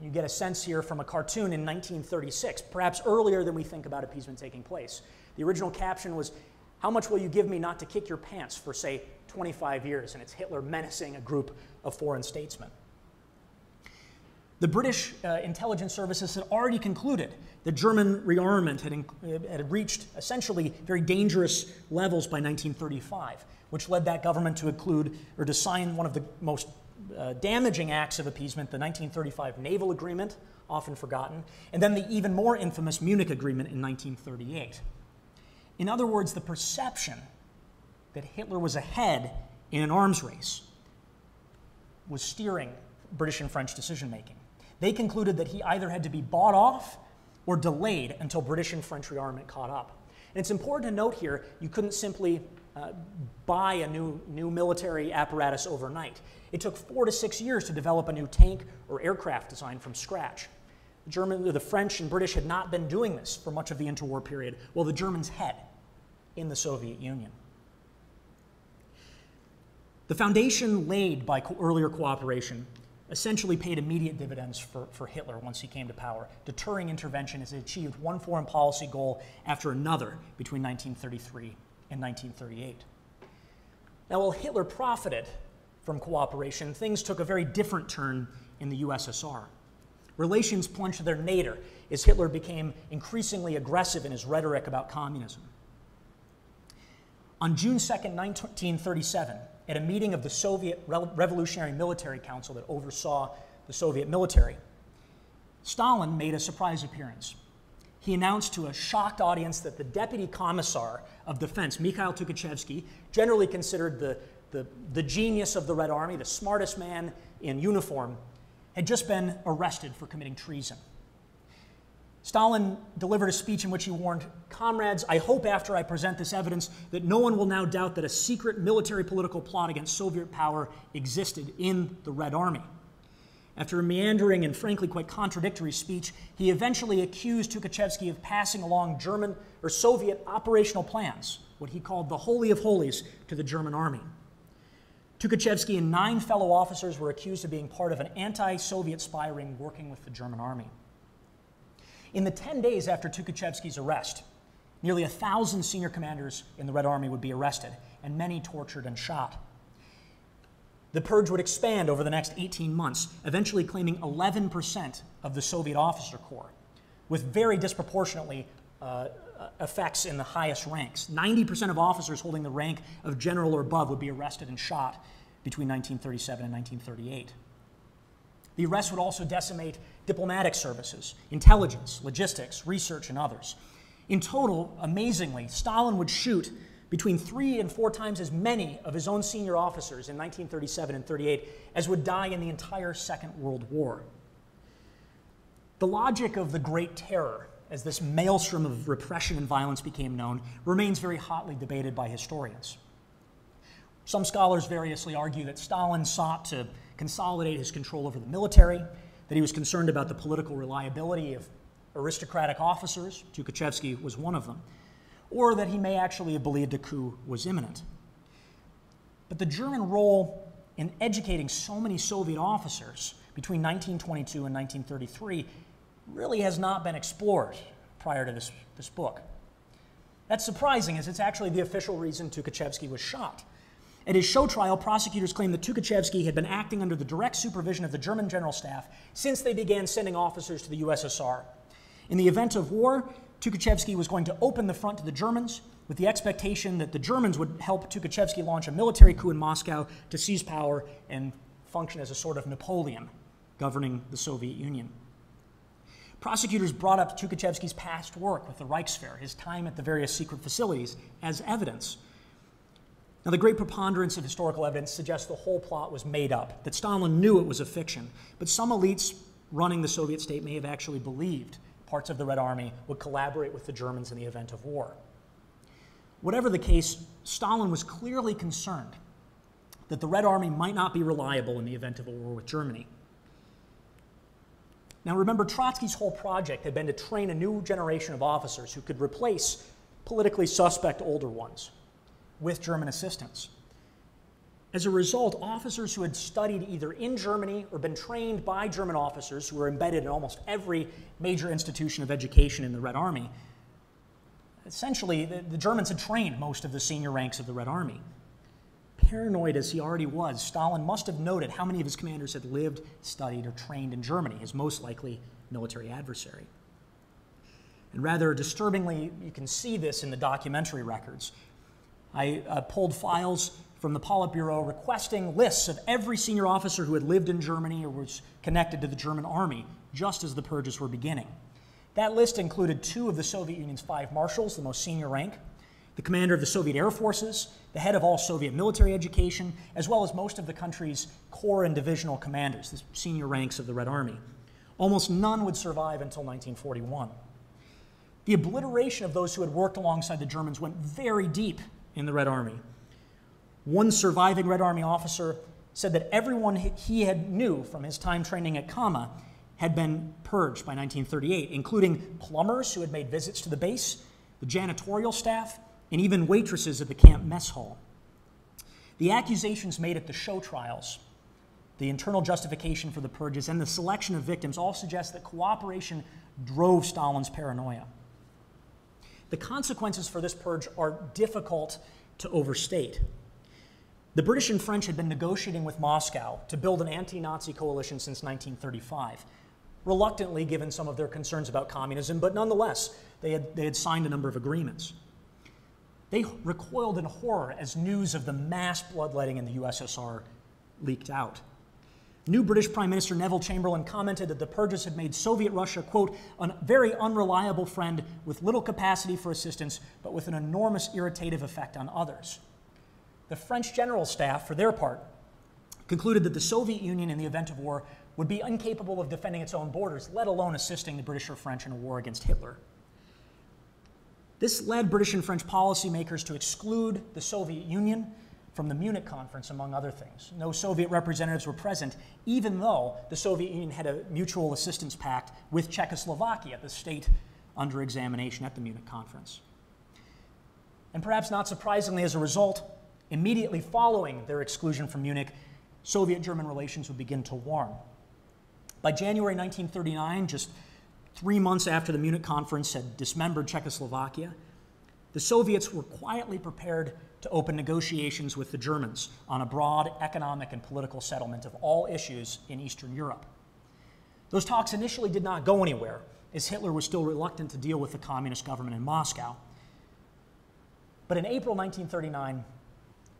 You get a sense here from a cartoon in 1936, perhaps earlier than we think about appeasement taking place. The original caption was, How much will you give me not to kick your pants for, say, 25 years? And it's Hitler menacing a group of foreign statesmen. The British uh, intelligence services had already concluded that German rearmament had, in, had reached essentially very dangerous levels by 1935, which led that government to include or to sign one of the most uh, damaging acts of appeasement, the 1935 Naval Agreement, often forgotten, and then the even more infamous Munich Agreement in 1938. In other words, the perception that Hitler was ahead in an arms race was steering British and French decision making. They concluded that he either had to be bought off or delayed until British and French rearmament caught up. And it's important to note here you couldn't simply uh, buy a new, new military apparatus overnight. It took four to six years to develop a new tank or aircraft design from scratch. The, German, the French and British had not been doing this for much of the interwar period, while the Germans had in the Soviet Union. The foundation laid by co- earlier cooperation essentially paid immediate dividends for, for Hitler once he came to power, deterring intervention as it achieved one foreign policy goal after another between 1933 and 1938. Now, while Hitler profited from cooperation, things took a very different turn in the USSR. Relations plunged to their nadir as Hitler became increasingly aggressive in his rhetoric about communism. On June 2, 1937, at a meeting of the Soviet Revolutionary Military Council that oversaw the Soviet military, Stalin made a surprise appearance. He announced to a shocked audience that the deputy commissar of defense, Mikhail Tukhachevsky, generally considered the, the, the genius of the Red Army, the smartest man in uniform, had just been arrested for committing treason. Stalin delivered a speech in which he warned Comrades, I hope after I present this evidence that no one will now doubt that a secret military political plot against Soviet power existed in the Red Army. After a meandering and frankly quite contradictory speech, he eventually accused Tukhachevsky of passing along German or Soviet operational plans, what he called the Holy of Holies, to the German army. Tukhachevsky and nine fellow officers were accused of being part of an anti Soviet spy ring working with the German army. In the 10 days after Tukhachevsky's arrest, nearly a thousand senior commanders in the Red Army would be arrested, and many tortured and shot. The purge would expand over the next 18 months, eventually claiming 11% of the Soviet officer corps, with very disproportionately uh, effects in the highest ranks. 90% of officers holding the rank of general or above would be arrested and shot between 1937 and 1938. The arrest would also decimate diplomatic services, intelligence, logistics, research, and others. In total, amazingly, Stalin would shoot between three and four times as many of his own senior officers in 1937 and 38 as would die in the entire Second World War. The logic of the Great Terror, as this maelstrom of repression and violence became known, remains very hotly debated by historians. Some scholars variously argue that Stalin sought to consolidate his control over the military, that he was concerned about the political reliability of aristocratic officers, Tukhachevsky was one of them, or that he may actually have believed a coup was imminent. But the German role in educating so many Soviet officers between 1922 and 1933 really has not been explored prior to this, this book. That's surprising, as it's actually the official reason Tukhachevsky was shot. At his show trial, prosecutors claimed that Tukhachevsky had been acting under the direct supervision of the German General Staff since they began sending officers to the USSR. In the event of war, Tukhachevsky was going to open the front to the Germans with the expectation that the Germans would help Tukhachevsky launch a military coup in Moscow to seize power and function as a sort of Napoleon governing the Soviet Union. Prosecutors brought up Tukhachevsky's past work with the Reichswehr, his time at the various secret facilities, as evidence Now, the great preponderance of historical evidence suggests the whole plot was made up, that Stalin knew it was a fiction, but some elites running the Soviet state may have actually believed parts of the Red Army would collaborate with the Germans in the event of war. Whatever the case, Stalin was clearly concerned that the Red Army might not be reliable in the event of a war with Germany. Now, remember, Trotsky's whole project had been to train a new generation of officers who could replace politically suspect older ones with German assistance. As a result, officers who had studied either in Germany or been trained by German officers who were embedded in almost every major institution of education in the Red Army, essentially, the, the Germans had trained most of the senior ranks of the Red Army. Paranoid as he already was, Stalin must have noted how many of his commanders had lived, studied, or trained in Germany, his most likely military adversary. And rather disturbingly, you can see this in the documentary records. I uh, pulled files from the Politburo requesting lists of every senior officer who had lived in Germany or was connected to the German army just as the purges were beginning. That list included two of the Soviet Union's five marshals, the most senior rank, the commander of the Soviet Air Forces, the head of all Soviet military education, as well as most of the country's corps and divisional commanders, the senior ranks of the Red Army. Almost none would survive until 1941. The obliteration of those who had worked alongside the Germans went very deep in the Red Army. One surviving Red Army officer said that everyone he had knew from his time training at Kama had been purged by 1938, including plumbers who had made visits to the base, the janitorial staff, and even waitresses at the camp mess hall. The accusations made at the show trials, the internal justification for the purges, and the selection of victims all suggest that cooperation drove Stalin's paranoia. The consequences for this purge are difficult to overstate. The British and French had been negotiating with Moscow to build an anti Nazi coalition since 1935 reluctantly given some of their concerns about communism, but nonetheless, they had, they had signed a number of agreements. They recoiled in horror as news of the mass bloodletting in the USSR leaked out. New British Prime Minister Neville Chamberlain commented that the purges had made Soviet Russia, quote, a very unreliable friend with little capacity for assistance, but with an enormous irritative effect on others. The French General Staff, for their part, concluded that the Soviet Union, in the event of war, would be incapable of defending its own borders, let alone assisting the British or French in a war against Hitler. This led British and French policymakers to exclude the Soviet Union from the Munich Conference, among other things. No Soviet representatives were present, even though the Soviet Union had a mutual assistance pact with Czechoslovakia, the state under examination at the Munich Conference. And perhaps not surprisingly, as a result, immediately following their exclusion from Munich, Soviet German relations would begin to warm. By January 1939, just three months after the Munich Conference had dismembered Czechoslovakia, the Soviets were quietly prepared to open negotiations with the Germans on a broad economic and political settlement of all issues in Eastern Europe. Those talks initially did not go anywhere, as Hitler was still reluctant to deal with the communist government in Moscow. But in April 1939,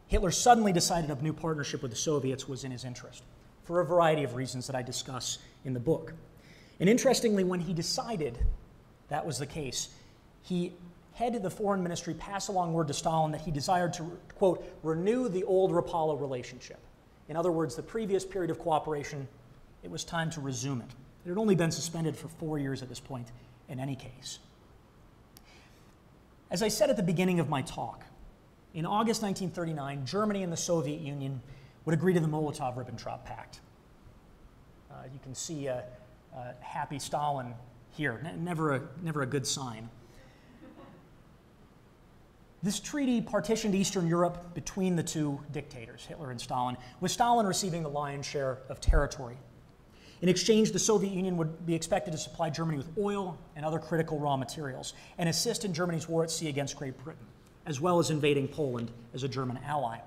Hitler suddenly decided a new partnership with the Soviets was in his interest for a variety of reasons that I discuss in the book. And interestingly, when he decided that was the case, he had the foreign ministry pass along word to Stalin that he desired to, quote, renew the old Rapallo relationship. In other words, the previous period of cooperation, it was time to resume it. It had only been suspended for four years at this point, in any case. As I said at the beginning of my talk, in August 1939, Germany and the Soviet Union would agree to the Molotov Ribbentrop Pact. Uh, you can see a, a, happy Stalin here, never a, never a good sign. This treaty partitioned Eastern Europe between the two dictators, Hitler and Stalin, with Stalin receiving the lion's share of territory. In exchange, the Soviet Union would be expected to supply Germany with oil and other critical raw materials and assist in Germany's war at sea against Great Britain, as well as invading Poland as a German ally.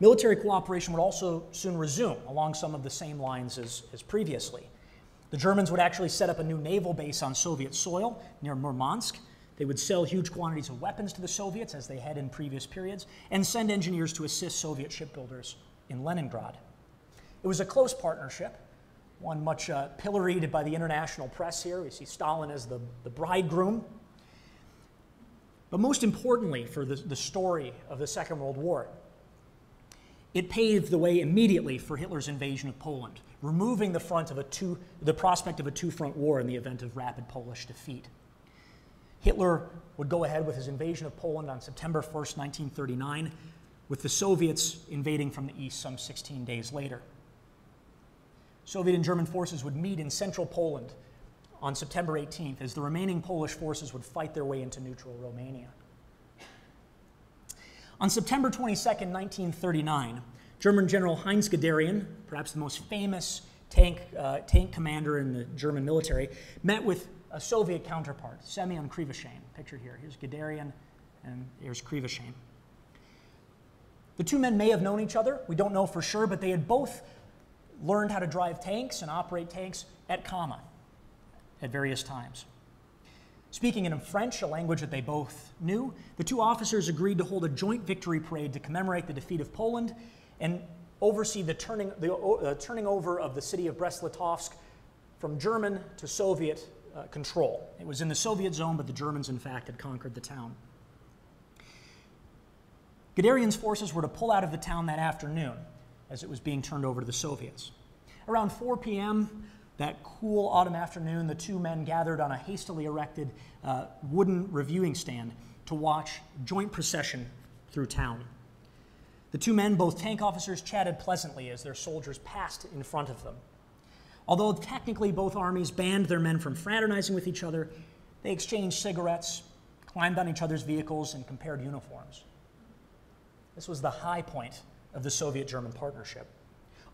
Military cooperation would also soon resume along some of the same lines as, as previously. The Germans would actually set up a new naval base on Soviet soil near Murmansk. They would sell huge quantities of weapons to the Soviets, as they had in previous periods, and send engineers to assist Soviet shipbuilders in Leningrad. It was a close partnership, one much uh, pilloried by the international press here. We see Stalin as the, the bridegroom. But most importantly, for the, the story of the Second World War, it paved the way immediately for Hitler's invasion of Poland, removing the, front of a two, the prospect of a two front war in the event of rapid Polish defeat. Hitler would go ahead with his invasion of Poland on September 1st, 1939, with the Soviets invading from the east some 16 days later. Soviet and German forces would meet in central Poland on September 18th as the remaining Polish forces would fight their way into neutral Romania. On September 22, 1939, German General Heinz Guderian, perhaps the most famous tank, uh, tank commander in the German military, met with a Soviet counterpart, Semyon Krivoshein, pictured here. Here's Guderian, and here's Krivoshein. The two men may have known each other, we don't know for sure, but they had both learned how to drive tanks and operate tanks at Kama at various times. Speaking in French, a language that they both knew, the two officers agreed to hold a joint victory parade to commemorate the defeat of Poland and oversee the turning, the, uh, turning over of the city of Brest-Litovsk from German to Soviet uh, control. It was in the Soviet zone, but the Germans, in fact, had conquered the town. Guderian's forces were to pull out of the town that afternoon as it was being turned over to the Soviets. Around 4 p.m., that cool autumn afternoon, the two men gathered on a hastily erected uh, wooden reviewing stand to watch joint procession through town. The two men, both tank officers, chatted pleasantly as their soldiers passed in front of them. Although technically both armies banned their men from fraternizing with each other, they exchanged cigarettes, climbed on each other's vehicles, and compared uniforms. This was the high point of the Soviet German partnership.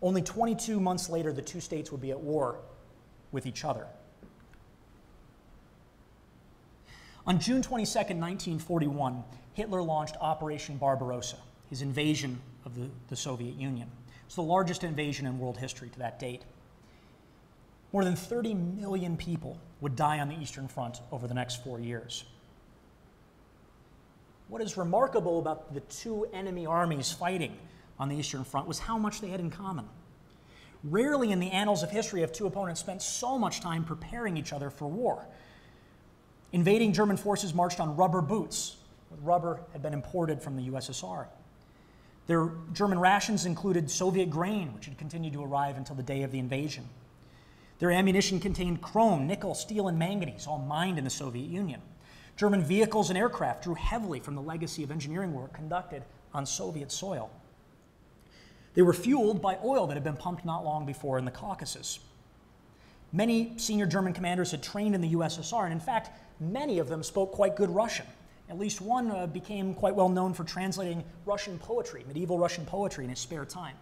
Only 22 months later, the two states would be at war with each other. On June 22, 1941, Hitler launched Operation Barbarossa, his invasion of the, the Soviet Union. It's the largest invasion in world history to that date. More than 30 million people would die on the Eastern Front over the next four years. What is remarkable about the two enemy armies fighting on the Eastern Front was how much they had in common. Rarely in the annals of history have two opponents spent so much time preparing each other for war. Invading German forces marched on rubber boots. Rubber had been imported from the USSR. Their German rations included Soviet grain, which had continued to arrive until the day of the invasion. Their ammunition contained chrome, nickel, steel, and manganese, all mined in the Soviet Union. German vehicles and aircraft drew heavily from the legacy of engineering work conducted on Soviet soil. They were fueled by oil that had been pumped not long before in the Caucasus. Many senior German commanders had trained in the USSR, and in fact, many of them spoke quite good Russian. At least one uh, became quite well known for translating Russian poetry, medieval Russian poetry, in his spare time.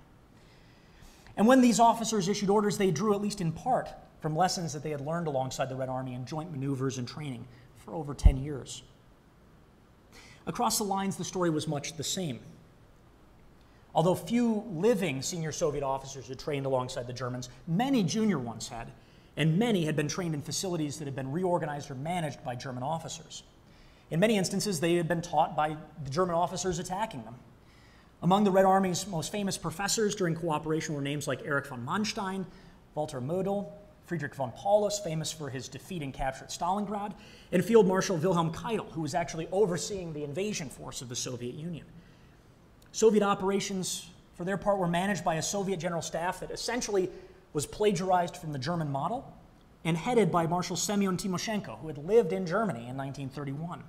And when these officers issued orders, they drew, at least in part, from lessons that they had learned alongside the Red Army in joint maneuvers and training for over 10 years. Across the lines, the story was much the same. Although few living senior Soviet officers had trained alongside the Germans, many junior ones had, and many had been trained in facilities that had been reorganized or managed by German officers. In many instances, they had been taught by the German officers attacking them. Among the Red Army's most famous professors during cooperation were names like Erich von Manstein, Walter Model, Friedrich von Paulus, famous for his defeat and capture at Stalingrad, and Field Marshal Wilhelm Keitel, who was actually overseeing the invasion force of the Soviet Union. Soviet operations, for their part, were managed by a Soviet general staff that essentially was plagiarized from the German model and headed by Marshal Semyon Timoshenko, who had lived in Germany in 1931.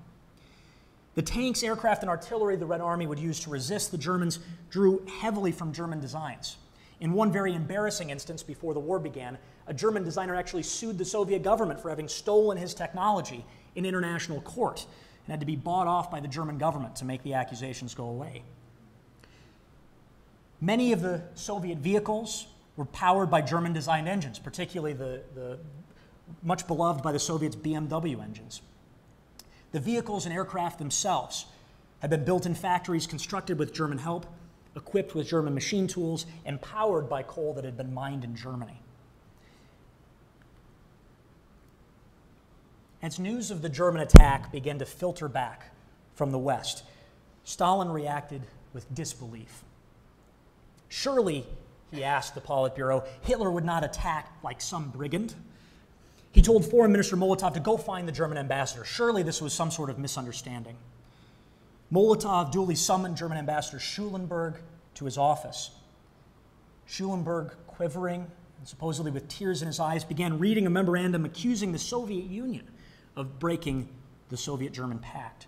The tanks, aircraft, and artillery the Red Army would use to resist the Germans drew heavily from German designs. In one very embarrassing instance before the war began, a German designer actually sued the Soviet government for having stolen his technology in international court and had to be bought off by the German government to make the accusations go away. Many of the Soviet vehicles were powered by German designed engines, particularly the, the much beloved by the Soviets BMW engines. The vehicles and aircraft themselves had been built in factories constructed with German help, equipped with German machine tools, and powered by coal that had been mined in Germany. As news of the German attack began to filter back from the West, Stalin reacted with disbelief. Surely, he asked the Politburo, Hitler would not attack like some brigand. He told Foreign Minister Molotov to go find the German ambassador. Surely this was some sort of misunderstanding. Molotov duly summoned German Ambassador Schulenburg to his office. Schulenburg, quivering and supposedly with tears in his eyes, began reading a memorandum accusing the Soviet Union of breaking the Soviet German pact.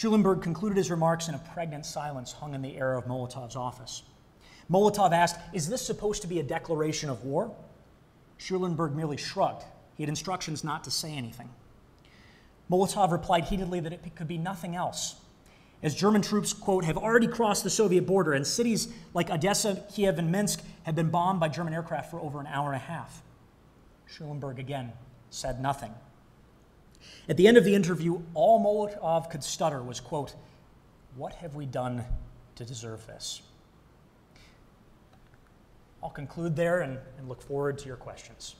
Schulenburg concluded his remarks in a pregnant silence hung in the air of Molotov's office. Molotov asked, Is this supposed to be a declaration of war? Schulenburg merely shrugged. He had instructions not to say anything. Molotov replied heatedly that it could be nothing else. As German troops, quote, have already crossed the Soviet border, and cities like Odessa, Kiev, and Minsk have been bombed by German aircraft for over an hour and a half. Schulenburg again said nothing. At the end of the interview, all Molotov could stutter was, quote, What have we done to deserve this? I'll conclude there and, and look forward to your questions.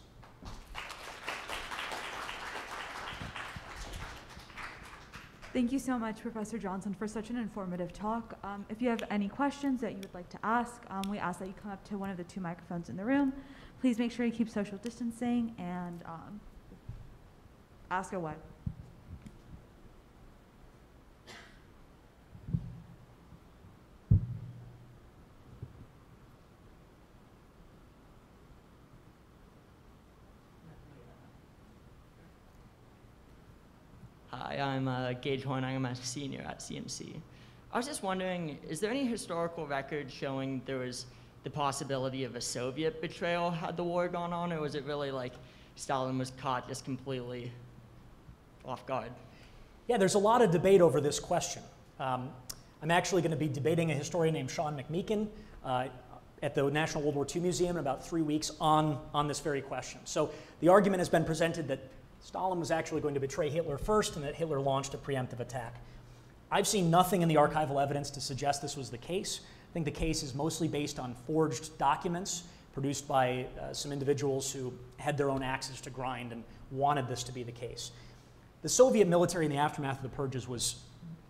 Thank you so much, Professor Johnson, for such an informative talk. Um, if you have any questions that you would like to ask, um, we ask that you come up to one of the two microphones in the room. Please make sure you keep social distancing and um, ask away. Hi, I'm uh, Gage Horn. I'm a senior at CMC. I was just wondering, is there any historical record showing there was the possibility of a Soviet betrayal had the war gone on, or was it really like Stalin was caught just completely off guard? Yeah, there's a lot of debate over this question. Um, I'm actually going to be debating a historian named Sean McMeekin uh, at the National World War II Museum in about three weeks on, on this very question. So the argument has been presented that Stalin was actually going to betray Hitler first and that Hitler launched a preemptive attack. I've seen nothing in the archival evidence to suggest this was the case. I think the case is mostly based on forged documents produced by uh, some individuals who had their own axes to grind and wanted this to be the case. The Soviet military in the aftermath of the purges was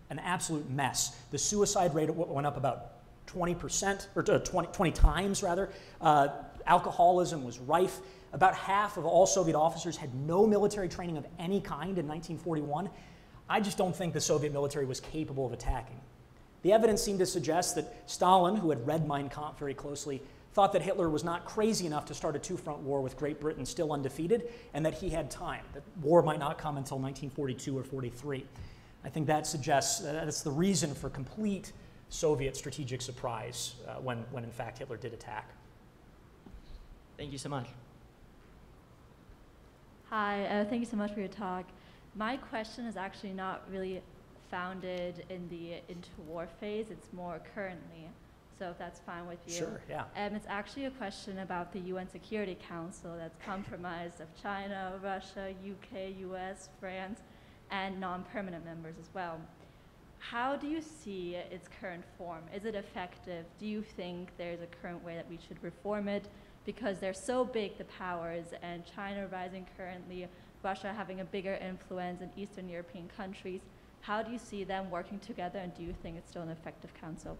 an absolute mess. The suicide rate went up about 20%, or uh, 20, 20 times rather. Uh, alcoholism was rife. About half of all Soviet officers had no military training of any kind in 1941. I just don't think the Soviet military was capable of attacking. The evidence seemed to suggest that Stalin, who had read Mein Kampf very closely, thought that Hitler was not crazy enough to start a two front war with Great Britain still undefeated, and that he had time, that war might not come until 1942 or 43. I think that suggests uh, that's the reason for complete Soviet strategic surprise uh, when, when, in fact, Hitler did attack. Thank you so much. Hi, uh, thank you so much for your talk. My question is actually not really founded in the interwar phase, it's more currently. So if that's fine with you. Sure, yeah. Um, it's actually a question about the UN Security Council that's comprised of China, Russia, UK, US, France, and non-permanent members as well. How do you see its current form? Is it effective? Do you think there's a current way that we should reform it? because they're so big, the powers, and China rising currently, Russia having a bigger influence in Eastern European countries. How do you see them working together, and do you think it's still an effective council?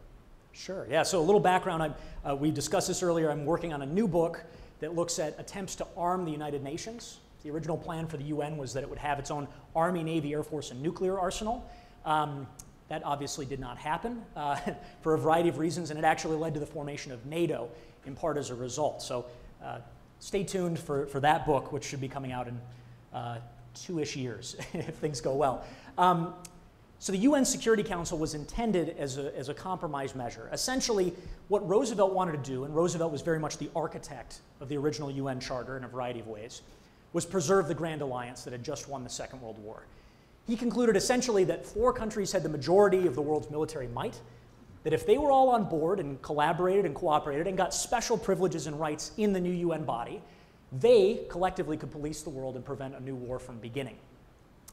Sure, yeah. So, a little background. Uh, we discussed this earlier. I'm working on a new book that looks at attempts to arm the United Nations. The original plan for the UN was that it would have its own Army, Navy, Air Force, and nuclear arsenal. Um, that obviously did not happen uh, for a variety of reasons, and it actually led to the formation of NATO in part as a result. So uh, stay tuned for, for that book, which should be coming out in uh, two-ish years if things go well. Um, so the UN Security Council was intended as a, as a compromise measure. Essentially, what Roosevelt wanted to do, and Roosevelt was very much the architect of the original UN Charter in a variety of ways, was preserve the Grand Alliance that had just won the Second World War. He concluded essentially that four countries had the majority of the world's military might, that if they were all on board and collaborated and cooperated and got special privileges and rights in the new UN body, they collectively could police the world and prevent a new war from beginning.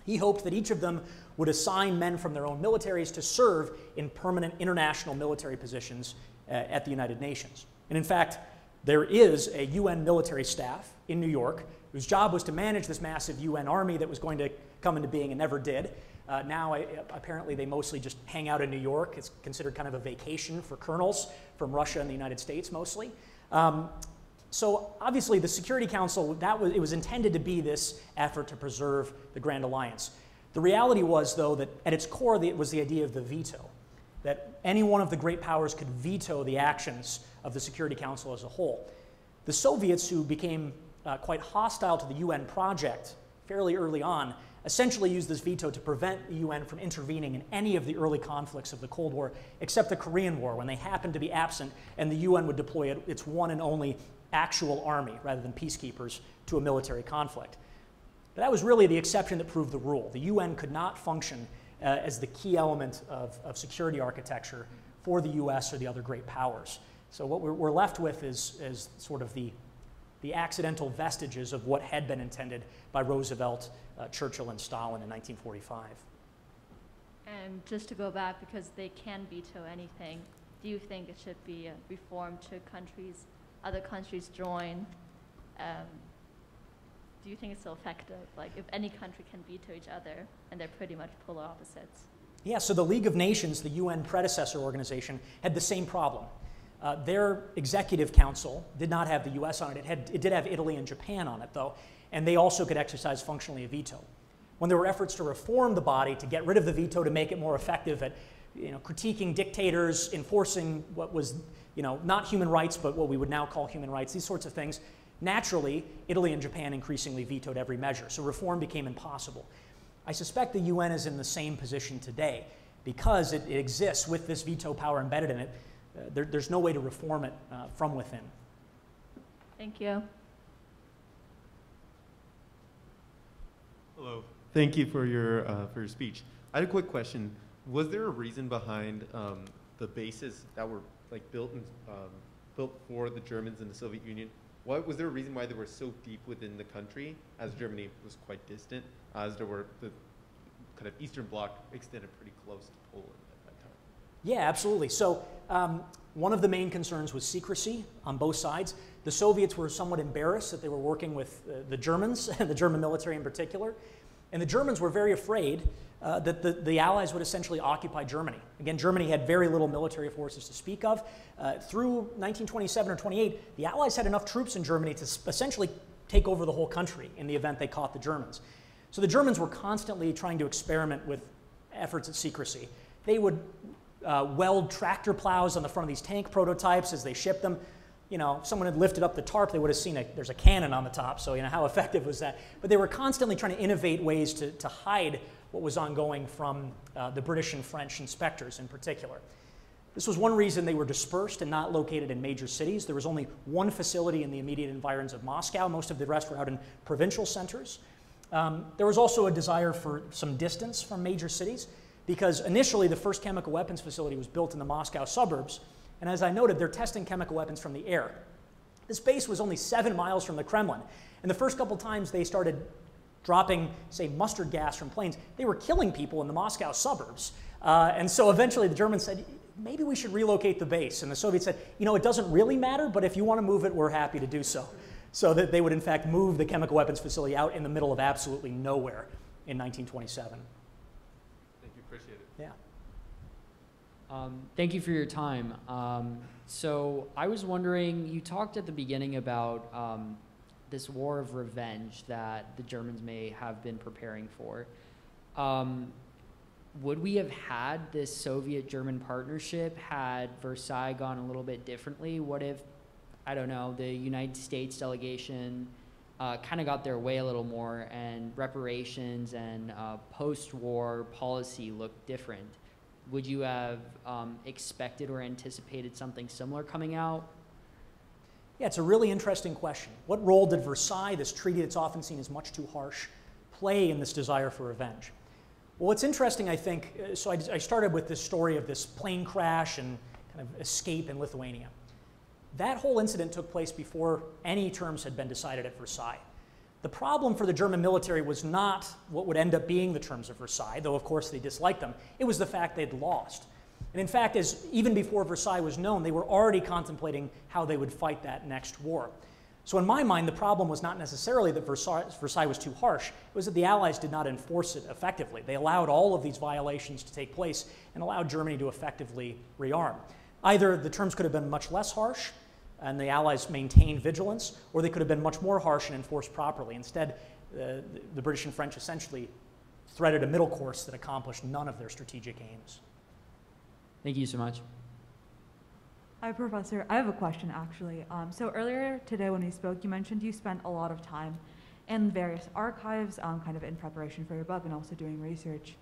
He hoped that each of them would assign men from their own militaries to serve in permanent international military positions uh, at the United Nations. And in fact, there is a UN military staff in New York whose job was to manage this massive UN army that was going to come into being and never did. Uh, now, I, apparently, they mostly just hang out in New York. It's considered kind of a vacation for colonels from Russia and the United States mostly. Um, so obviously, the Security Council that was it was intended to be this effort to preserve the Grand Alliance. The reality was, though, that at its core the, was the idea of the veto, that any one of the great powers could veto the actions of the Security Council as a whole. The Soviets, who became uh, quite hostile to the UN project fairly early on, essentially used this veto to prevent the UN from intervening in any of the early conflicts of the Cold War, except the Korean War, when they happened to be absent and the UN would deploy its one and only actual army rather than peacekeepers to a military conflict. But that was really the exception that proved the rule. The UN could not function uh, as the key element of, of security architecture for the US or the other great powers. So what we're, we're left with is, is sort of the, the accidental vestiges of what had been intended by Roosevelt, uh, Churchill, and Stalin in 1945. And just to go back, because they can veto anything, do you think it should be uh, reformed to countries, other countries join? Um, do you think it's still effective? Like, if any country can veto each other, and they're pretty much polar opposites. Yeah, so the League of Nations, the UN predecessor organization, had the same problem. Uh, their executive council did not have the US on it. It, had, it did have Italy and Japan on it, though, and they also could exercise functionally a veto. When there were efforts to reform the body, to get rid of the veto, to make it more effective at you know, critiquing dictators, enforcing what was you know, not human rights, but what we would now call human rights, these sorts of things, naturally, Italy and Japan increasingly vetoed every measure. So reform became impossible. I suspect the UN is in the same position today because it, it exists with this veto power embedded in it uh, there, there's no way to reform it uh, from within. Thank you. Hello. Thank you for your, uh, for your speech. I had a quick question. Was there a reason behind um, the bases that were like built in, um, built for the Germans in the Soviet Union? What, was there a reason why they were so deep within the country, as Germany was quite distant, as there were the kind of Eastern Bloc extended pretty close to Poland? At that time? Yeah, absolutely. So um, one of the main concerns was secrecy on both sides. The Soviets were somewhat embarrassed that they were working with uh, the Germans, and the German military in particular. And the Germans were very afraid uh, that the, the, Allies would essentially occupy Germany. Again, Germany had very little military forces to speak of. Uh, through 1927 or 28, the Allies had enough troops in Germany to essentially take over the whole country in the event they caught the Germans. So the Germans were constantly trying to experiment with efforts at secrecy. They would uh, weld tractor plows on the front of these tank prototypes as they shipped them. You know, if someone had lifted up the tarp, they would have seen a, there's a cannon on the top. So, you know, how effective was that? But they were constantly trying to innovate ways to, to hide what was ongoing from uh, the British and French inspectors in particular. This was one reason they were dispersed and not located in major cities. There was only one facility in the immediate environs of Moscow. Most of the rest were out in provincial centers. Um, there was also a desire for some distance from major cities because initially the first chemical weapons facility was built in the Moscow suburbs, and as I noted, they're testing chemical weapons from the air. This base was only seven miles from the Kremlin, and the first couple times they started dropping, say, mustard gas from planes, they were killing people in the Moscow suburbs. Uh, and so eventually the Germans said, maybe we should relocate the base. And the Soviets said, you know, it doesn't really matter, but if you want to move it, we're happy to do so. So that they would, in fact, move the chemical weapons facility out in the middle of absolutely nowhere in 1927. Thank you, appreciate it. Yeah. Um, thank you for your time. Um, so I was wondering, you talked at the beginning about um, this war of revenge that the Germans may have been preparing for. Um, would we have had this Soviet-German partnership had Versailles gone a little bit differently? What if, I don't know, the United States delegation uh, kind of got their way a little more, and reparations and uh, post-war policy looked different. Would you have um, expected or anticipated something similar coming out? Yeah, it's a really interesting question. What role did Versailles, this treaty that's often seen as much too harsh, play in this desire for revenge? Well, what's interesting, I think, uh, so I, I started with this story of this plane crash and kind of escape in Lithuania. That whole incident took place before any terms had been decided at Versailles. The problem for the German military was not what would end up being the terms of Versailles, though of course they disliked them. It was the fact they'd lost. And in fact, as even before Versailles was known, they were already contemplating how they would fight that next war. So in my mind, the problem was not necessarily that Versailles, Versailles was too harsh. It was that the Allies did not enforce it effectively. They allowed all of these violations to take place and allowed Germany to effectively rearm. Either the terms could have been much less harsh, and the Allies maintained vigilance, or they could have been much more harsh and enforced properly. Instead, uh, the British and French essentially threaded a middle course that accomplished none of their strategic aims. Thank you so much. Hi, Professor. I have a question, actually. Um, so earlier today when we spoke, you mentioned you spent a lot of time in various archives, um, kind of in preparation for your book and also doing research.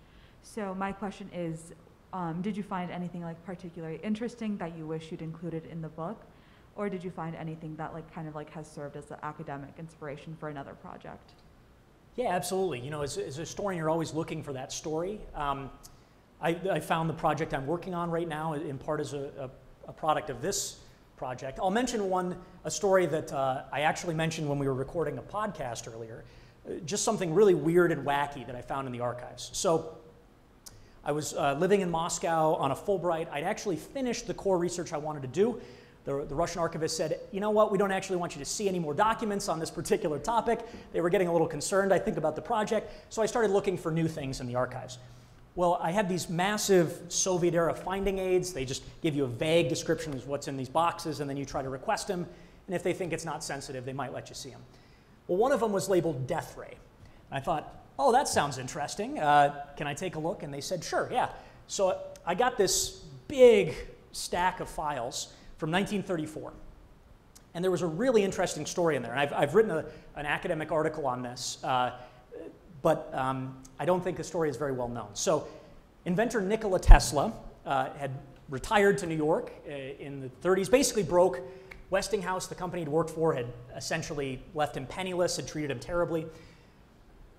So my question is, um, did you find anything like particularly interesting that you wish you'd included in the book? Or did you find anything that like kind of like has served as the academic inspiration for another project? Yeah, absolutely. You know, as, as a historian, you're always looking for that story. Um, I, I, found the project I'm working on right now in part as a, a, a product of this project. I'll mention one, a story that uh, I actually mentioned when we were recording a podcast earlier. Uh, just something really weird and wacky that I found in the archives. So, I was uh, living in Moscow on a Fulbright. I'd actually finished the core research I wanted to do. The, the, Russian archivist said, you know what, we don't actually want you to see any more documents on this particular topic. They were getting a little concerned, I think, about the project. So I started looking for new things in the archives. Well, I had these massive Soviet era finding aids. They just give you a vague description of what's in these boxes, and then you try to request them. And if they think it's not sensitive, they might let you see them. Well, one of them was labeled Death Ray. And I thought, oh, that sounds interesting. Uh, can I take a look? And they said, sure, yeah. So I got this big stack of files from 1934. And there was a really interesting story in there. And I've, I've written a, an academic article on this, uh, but um, I don't think the story is very well known. So, inventor Nikola Tesla uh, had retired to New York uh, in the 30s, basically broke. Westinghouse, the company he'd worked for, had essentially left him penniless, had treated him terribly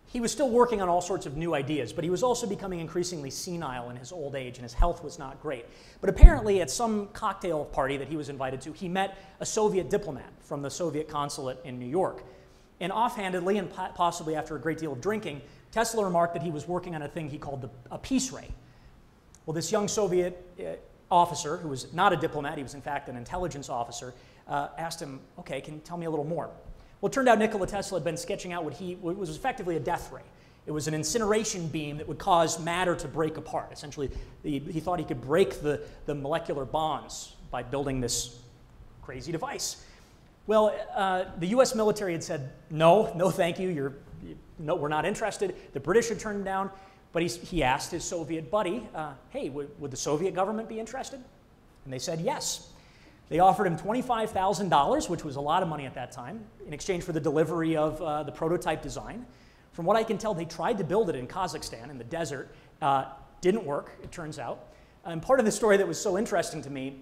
he was still working on all sorts of new ideas, but he was also becoming increasingly senile in his old age, and his health was not great. But apparently, at some cocktail party that he was invited to, he met a Soviet diplomat from the Soviet consulate in New York. And offhandedly, and possibly after a great deal of drinking, Tesla remarked that he was working on a thing he called the, a peace ray. Well, this young Soviet uh, officer, who was not a diplomat, he was in fact an intelligence officer, uh, asked him, Okay, can you tell me a little more? Well, it turned out Nikola Tesla had been sketching out what he what was effectively a death ray. It was an incineration beam that would cause matter to break apart. Essentially, he, he thought he could break the, the molecular bonds by building this crazy device. Well, uh, the US military had said, no, no, thank you, You're, no, we're not interested. The British had turned down, but he asked his Soviet buddy, uh, hey, would, would the Soviet government be interested? And they said yes. They offered him $25,000, which was a lot of money at that time, in exchange for the delivery of uh, the prototype design. From what I can tell, they tried to build it in Kazakhstan in the desert. Uh, didn't work, it turns out. And part of the story that was so interesting to me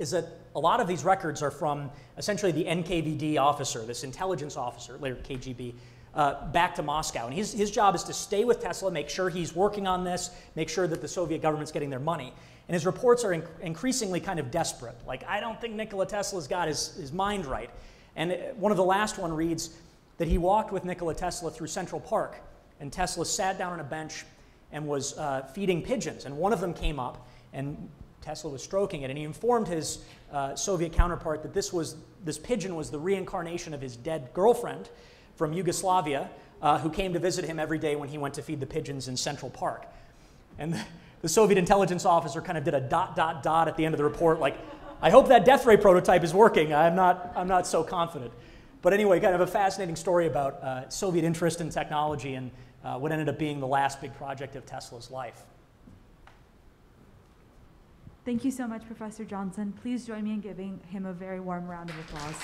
is that a lot of these records are from essentially the NKVD officer, this intelligence officer, later KGB, uh, back to Moscow. And his, his job is to stay with Tesla, make sure he's working on this, make sure that the Soviet government's getting their money. And his reports are increasingly kind of desperate. Like, I don't think Nikola Tesla's got his, his mind right. And one of the last one reads that he walked with Nikola Tesla through Central Park, and Tesla sat down on a bench and was uh, feeding pigeons. And one of them came up, and Tesla was stroking it, and he informed his uh, Soviet counterpart that this, was, this pigeon was the reincarnation of his dead girlfriend from Yugoslavia, uh, who came to visit him every day when he went to feed the pigeons in Central Park. And the Soviet intelligence officer kind of did a dot, dot, dot at the end of the report, like, I hope that death ray prototype is working. I'm not, I'm not so confident. But anyway, kind of a fascinating story about uh, Soviet interest in technology and uh, what ended up being the last big project of Tesla's life. Thank you so much, Professor Johnson. Please join me in giving him a very warm round of applause.